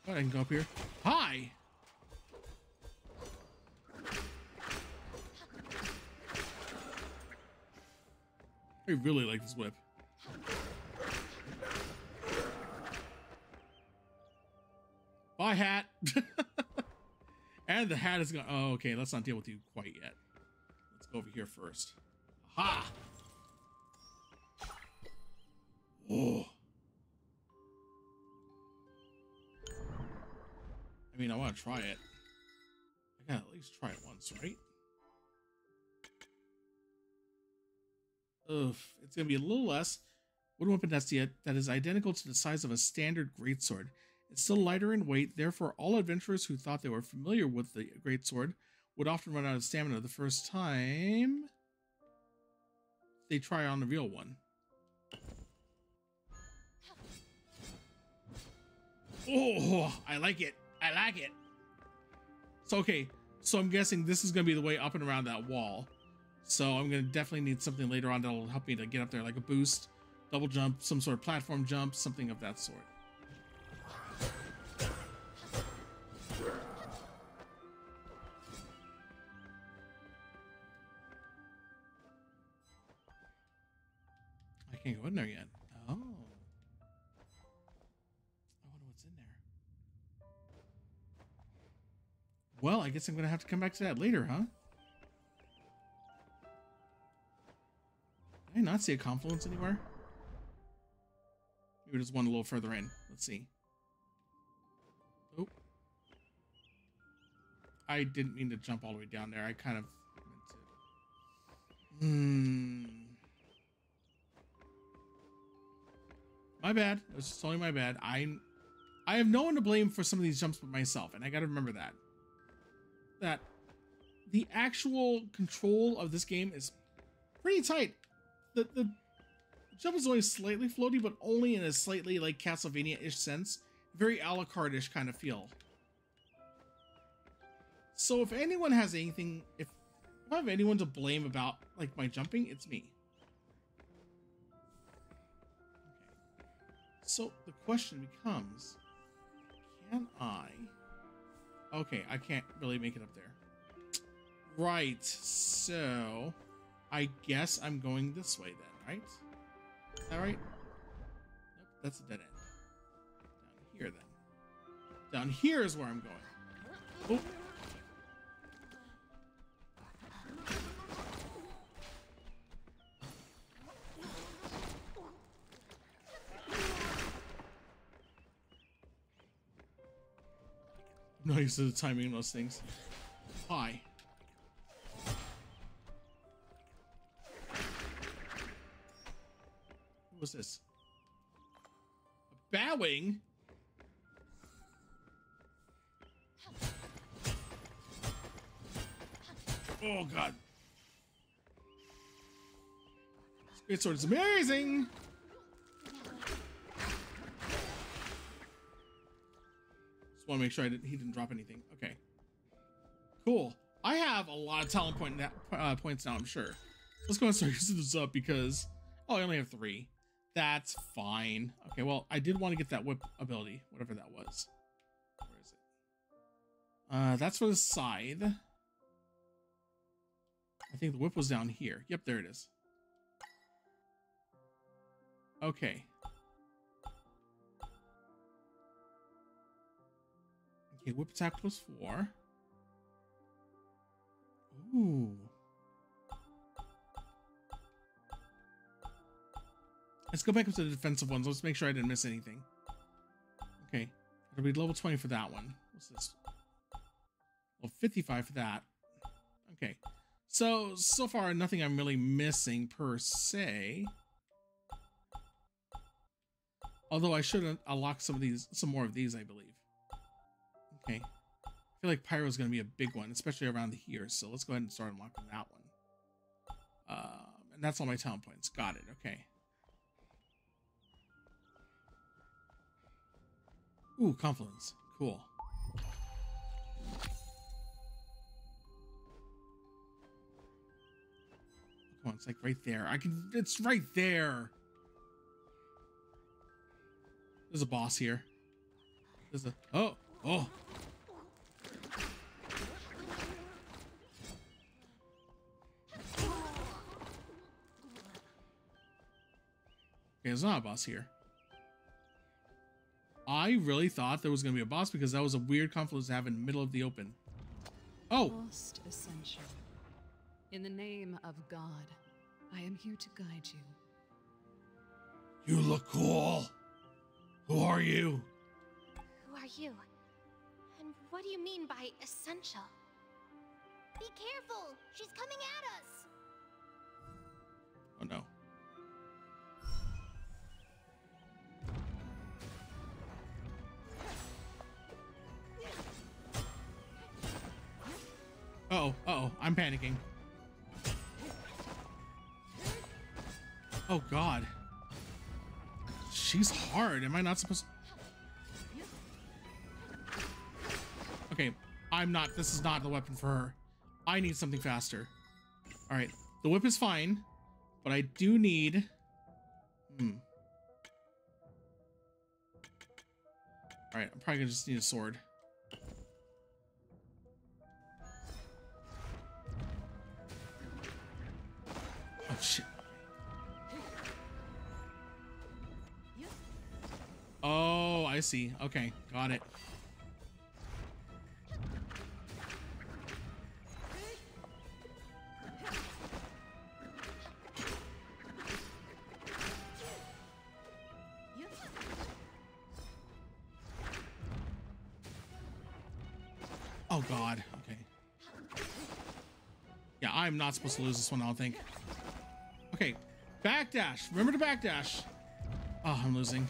I can go up here. Hi! I really like this whip. Bye, hat. and the hat is going. Oh, okay. Let's not deal with you quite yet. Let's go over here first. Ha! I mean, I want to try it. I gotta at least try it once, right? Ugh, it's gonna be a little less. Wooden weapon that is identical to the size of a standard greatsword. It's still lighter in weight, therefore, all adventurers who thought they were familiar with the greatsword would often run out of stamina the first time they try on the real one. Oh, I like it. I like it. So, okay. So I'm guessing this is going to be the way up and around that wall. So I'm going to definitely need something later on that'll help me to get up there, like a boost, double jump, some sort of platform jump, something of that sort. I can't go in there yet. Well, I guess I'm going to have to come back to that later, huh? Did I not see a confluence anywhere? Maybe there's one a little further in. Let's see. Oh. I didn't mean to jump all the way down there. I kind of meant to. Hmm. My bad. It was just only my bad. I I have no one to blame for some of these jumps but myself, and I gotta remember that. That the actual control of this game is pretty tight. The the jump is only slightly floaty, but only in a slightly like Castlevania-ish sense. Very a la carte-ish kind of feel. So if anyone has anything, if, if I have anyone to blame about like my jumping, it's me. So the question becomes, can I? Okay, I can't really make it up there. Right, so I guess I'm going this way then, right? Is that right? Nope, that's a dead end. Down here then. Down here is where I'm going. Oh. not used to the timing of those things. Hi. What's this? A bowing? Oh god. Speed sword is amazing! Just want to make sure I didn't, he didn't drop anything. Okay. Cool. I have a lot of talent point uh, points now, I'm sure. Let's go and start using this up because... Oh, I only have three. That's fine. Okay, well, I did want to get that whip ability, whatever that was. Where is it? Uh, that's for the scythe. I think the whip was down here. Yep, there it is. Okay. Okay, whip attack plus four. Ooh. Let's go back up to the defensive ones. Let's make sure I didn't miss anything. Okay. It'll be level 20 for that one. What's this? Well, 55 for that. Okay. So, so far, nothing I'm really missing per se. Although I should unlock some of these, some more of these, I believe. Okay. I feel like Pyro is going to be a big one, especially around here. So let's go ahead and start unlocking that one. Um, and that's all my talent points. Got it. Okay. Ooh, confluence. Cool. Come on, it's like right there. I can. It's right there. There's a boss here. There's a. Oh, oh. Okay, there's not a boss here. I really thought there was going to be a boss because that was a weird confluence to have in the middle of the open. Oh, Lost Ascension. In the name of God, I am here to guide you. you look cool. Who are you? Who are you? What do you mean by essential? Be careful! She's coming at us! Oh no. Uh oh, uh oh, I'm panicking. Oh god. She's hard. Am I not supposed Okay, I'm not. This is not the weapon for her. I need something faster. All right, the whip is fine, but I do need. Hmm. All right, I'm probably gonna just need a sword. Oh shit. Oh, I see. Okay, got it. I'm not supposed to lose this one, I don't think. Okay. Backdash. Remember to backdash. Oh, I'm losing.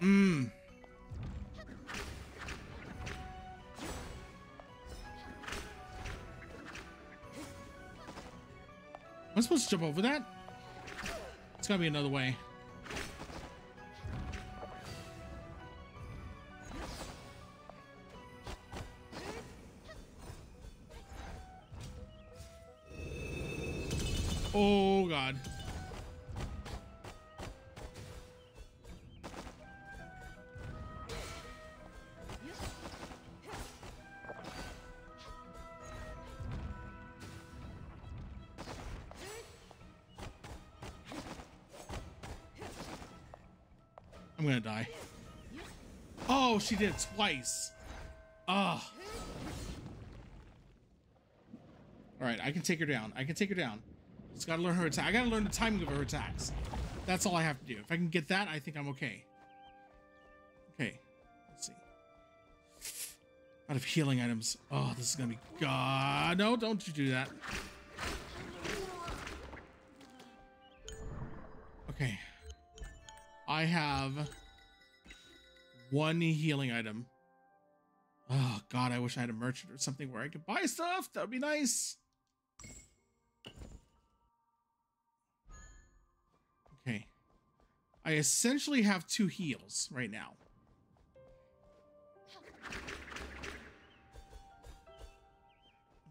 Mmm. Am I supposed to jump over that? It's gotta be another way. She did it twice. Ah. All right, I can take her down. I can take her down. Just gotta learn her attack. I gotta learn the timing of her attacks. That's all I have to do. If I can get that, I think I'm okay. Okay, let's see. Out of healing items. Oh, this is gonna be God. No, don't you do that. Okay. I have one healing item. Oh god, I wish I had a merchant or something where I could buy stuff. That would be nice. Okay. I essentially have two heals right now.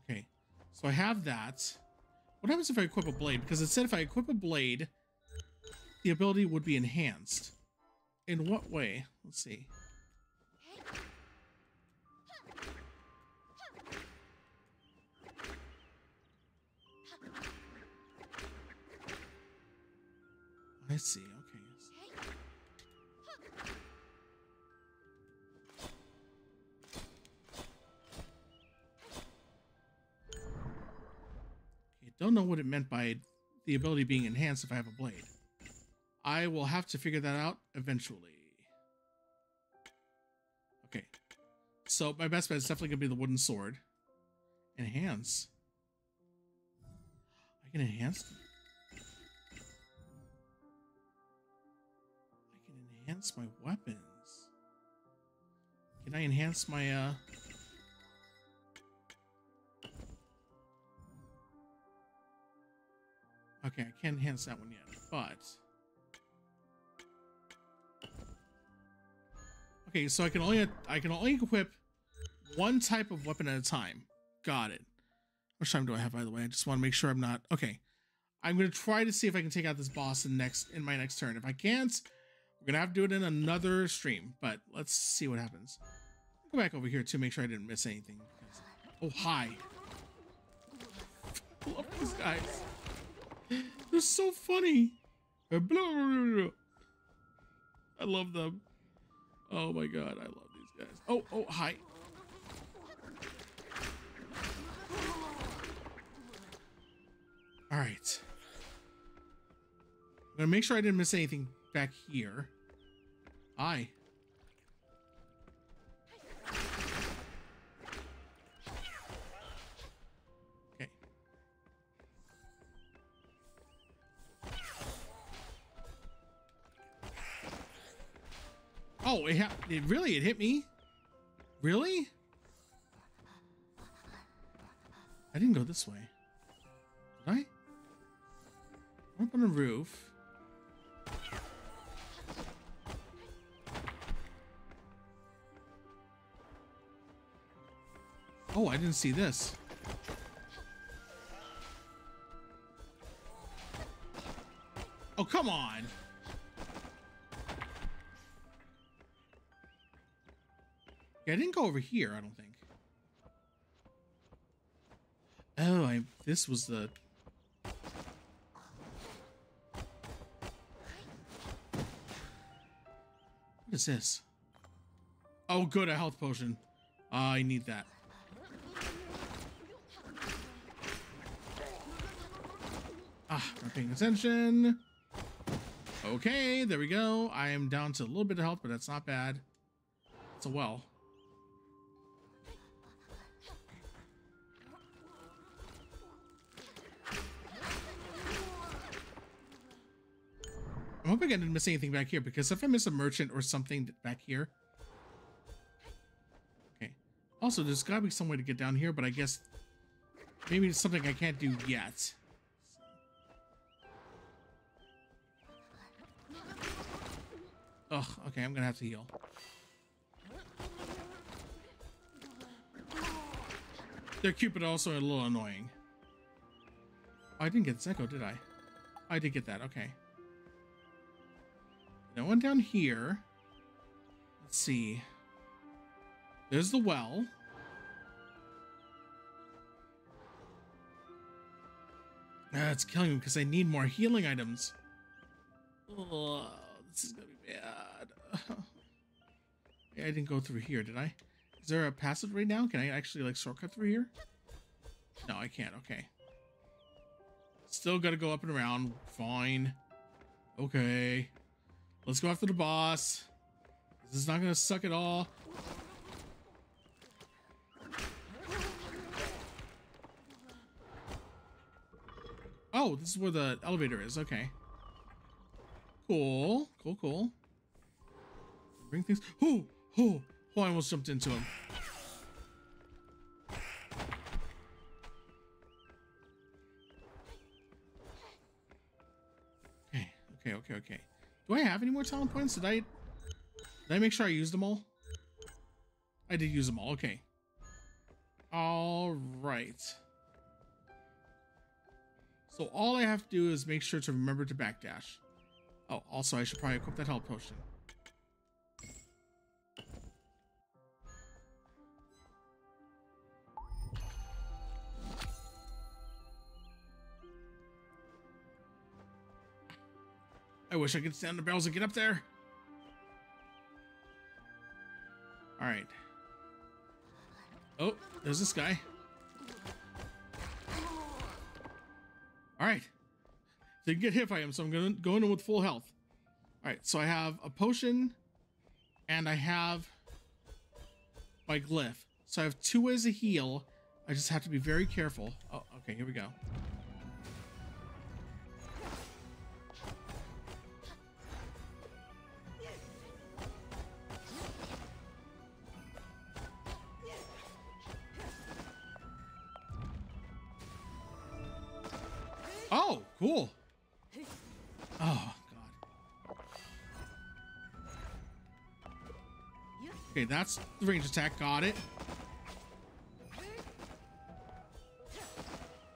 Okay. So I have that. What happens if I equip a blade? Because it said if I equip a blade, the ability would be enhanced. In what way? Let's see. I see. Okay. Okay, don't know what it meant by the ability being enhanced if I have a blade. I will have to figure that out eventually. So my best bet is definitely gonna be the wooden sword. Enhance. I can enhance. I can enhance my weapons. Can I enhance my uh Okay, I can't enhance that one yet, but Okay, so I can only I can only equip one type of weapon at a time. Got it. How much time do I have, by the way? I just want to make sure I'm not okay. I'm gonna try to see if I can take out this boss in next in my next turn. If I can't, we're gonna have to do it in another stream. But let's see what happens. Go back over here to make sure I didn't miss anything. Oh hi. Love these guys. They're so funny. I love them. Oh my god, I love these guys. Oh, oh, hi. All right. I'm gonna make sure I didn't miss anything back here. Hi. Okay. Oh, it, it really it hit me. Really? I didn't go this way. Did I? Up on the roof. Oh, I didn't see this. Oh, come on. Yeah, I didn't go over here, I don't think. Oh, I this was the What is this? Oh, good, a health potion. I need that. Ah, not paying attention. Okay, there we go. I am down to a little bit of health, but that's not bad. It's a well. I'm hoping I didn't miss anything back here because if I miss a merchant or something back here. Okay. Also, there's gotta be some way to get down here, but I guess maybe it's something I can't do yet. Ugh, okay, I'm gonna have to heal. They're cute, but also a little annoying. Oh, I didn't get Zeko, did I? I did get that, okay. No one down here. Let's see. There's the well. Ah, it's killing me because I need more healing items. Oh, this is gonna be bad. I didn't go through here, did I? Is there a passage right now? Can I actually like shortcut through here? No, I can't. Okay. Still gotta go up and around. Fine. Okay. Let's go after the boss. This is not gonna suck at all. Oh, this is where the elevator is. Okay. Cool. Cool, cool. Bring things. Oh, oh, oh, I almost jumped into him. Okay, okay, okay, okay. Do I have any more talent points? Did I did I make sure I used them all? I did use them all, okay. All right. So all I have to do is make sure to remember to backdash. Oh, also I should probably equip that health potion. I wish I could stand on the barrels and get up there. All right. Oh, there's this guy. All right. Didn't get hit by him, so I'm gonna go in with full health. All right, so I have a potion, and I have my glyph. So I have two ways to heal. I just have to be very careful. Oh, okay, here we go. That's the range attack. Got it.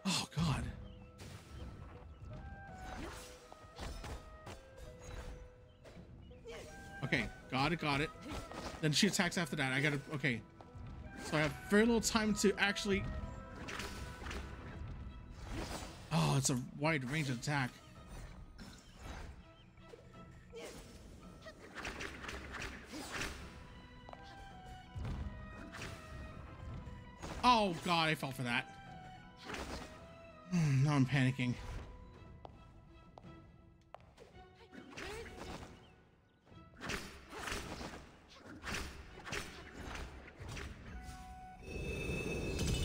Oh, God. Okay, got it, got it. Then she attacks after that. I gotta, okay. So I have very little time to actually Oh, it's a wide range attack. God, I fell for that. Now I'm panicking.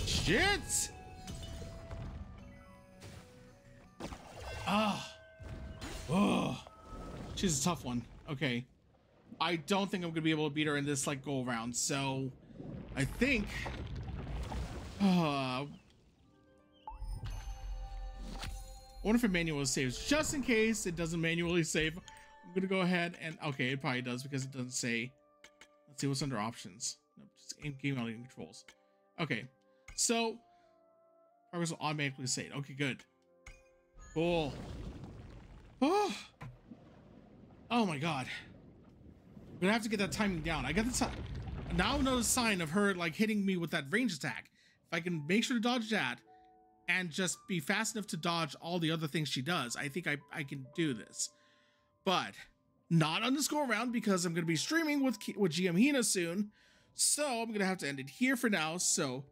Shit! Ah. Oh. She's a tough one. Okay. I don't think I'm gonna be able to beat her in this like go around. So I think I wonder if it manually saves. Just in case it doesn't manually save, I'm gonna go ahead and okay, it probably does because it doesn't say. Let's see what's under options. Nope, just game game audio controls. Okay, so progress will automatically save. Okay, good. Cool. Oh. Oh my god. I'm gonna have to get that timing down. I got the time. Now another sign of her like hitting me with that range attack. If I can make sure to dodge that and just be fast enough to dodge all the other things she does, I think I, I can do this. But not on this go around because I'm gonna be streaming with with GM Hina soon. So I'm gonna have to end it here for now. So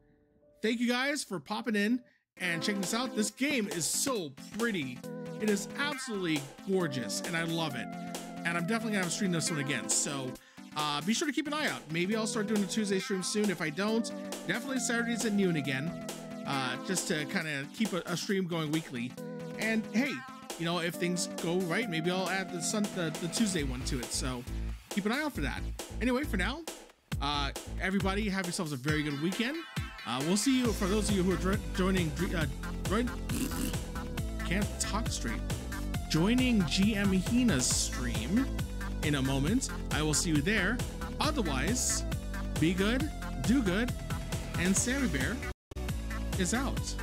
thank you guys for popping in and checking this out. This game is so pretty. It is absolutely gorgeous, and I love it. And I'm definitely gonna have to stream this one again. So uh, be sure to keep an eye out. Maybe I'll start doing a Tuesday stream soon. If I don't, definitely Saturdays at noon again, uh, just to kind of keep a, a, stream going weekly. And hey, you know, if things go right, maybe I'll add the sun the, the Tuesday one to it. So keep an eye out for that. Anyway, for now, uh, everybody have yourselves a very good weekend. Uh, we'll see you for those of you who are joining. Uh, join, can't talk straight. Joining GM Hina's stream in a moment. I will see you there. Otherwise, be good, do good, and Sammy Bear is out.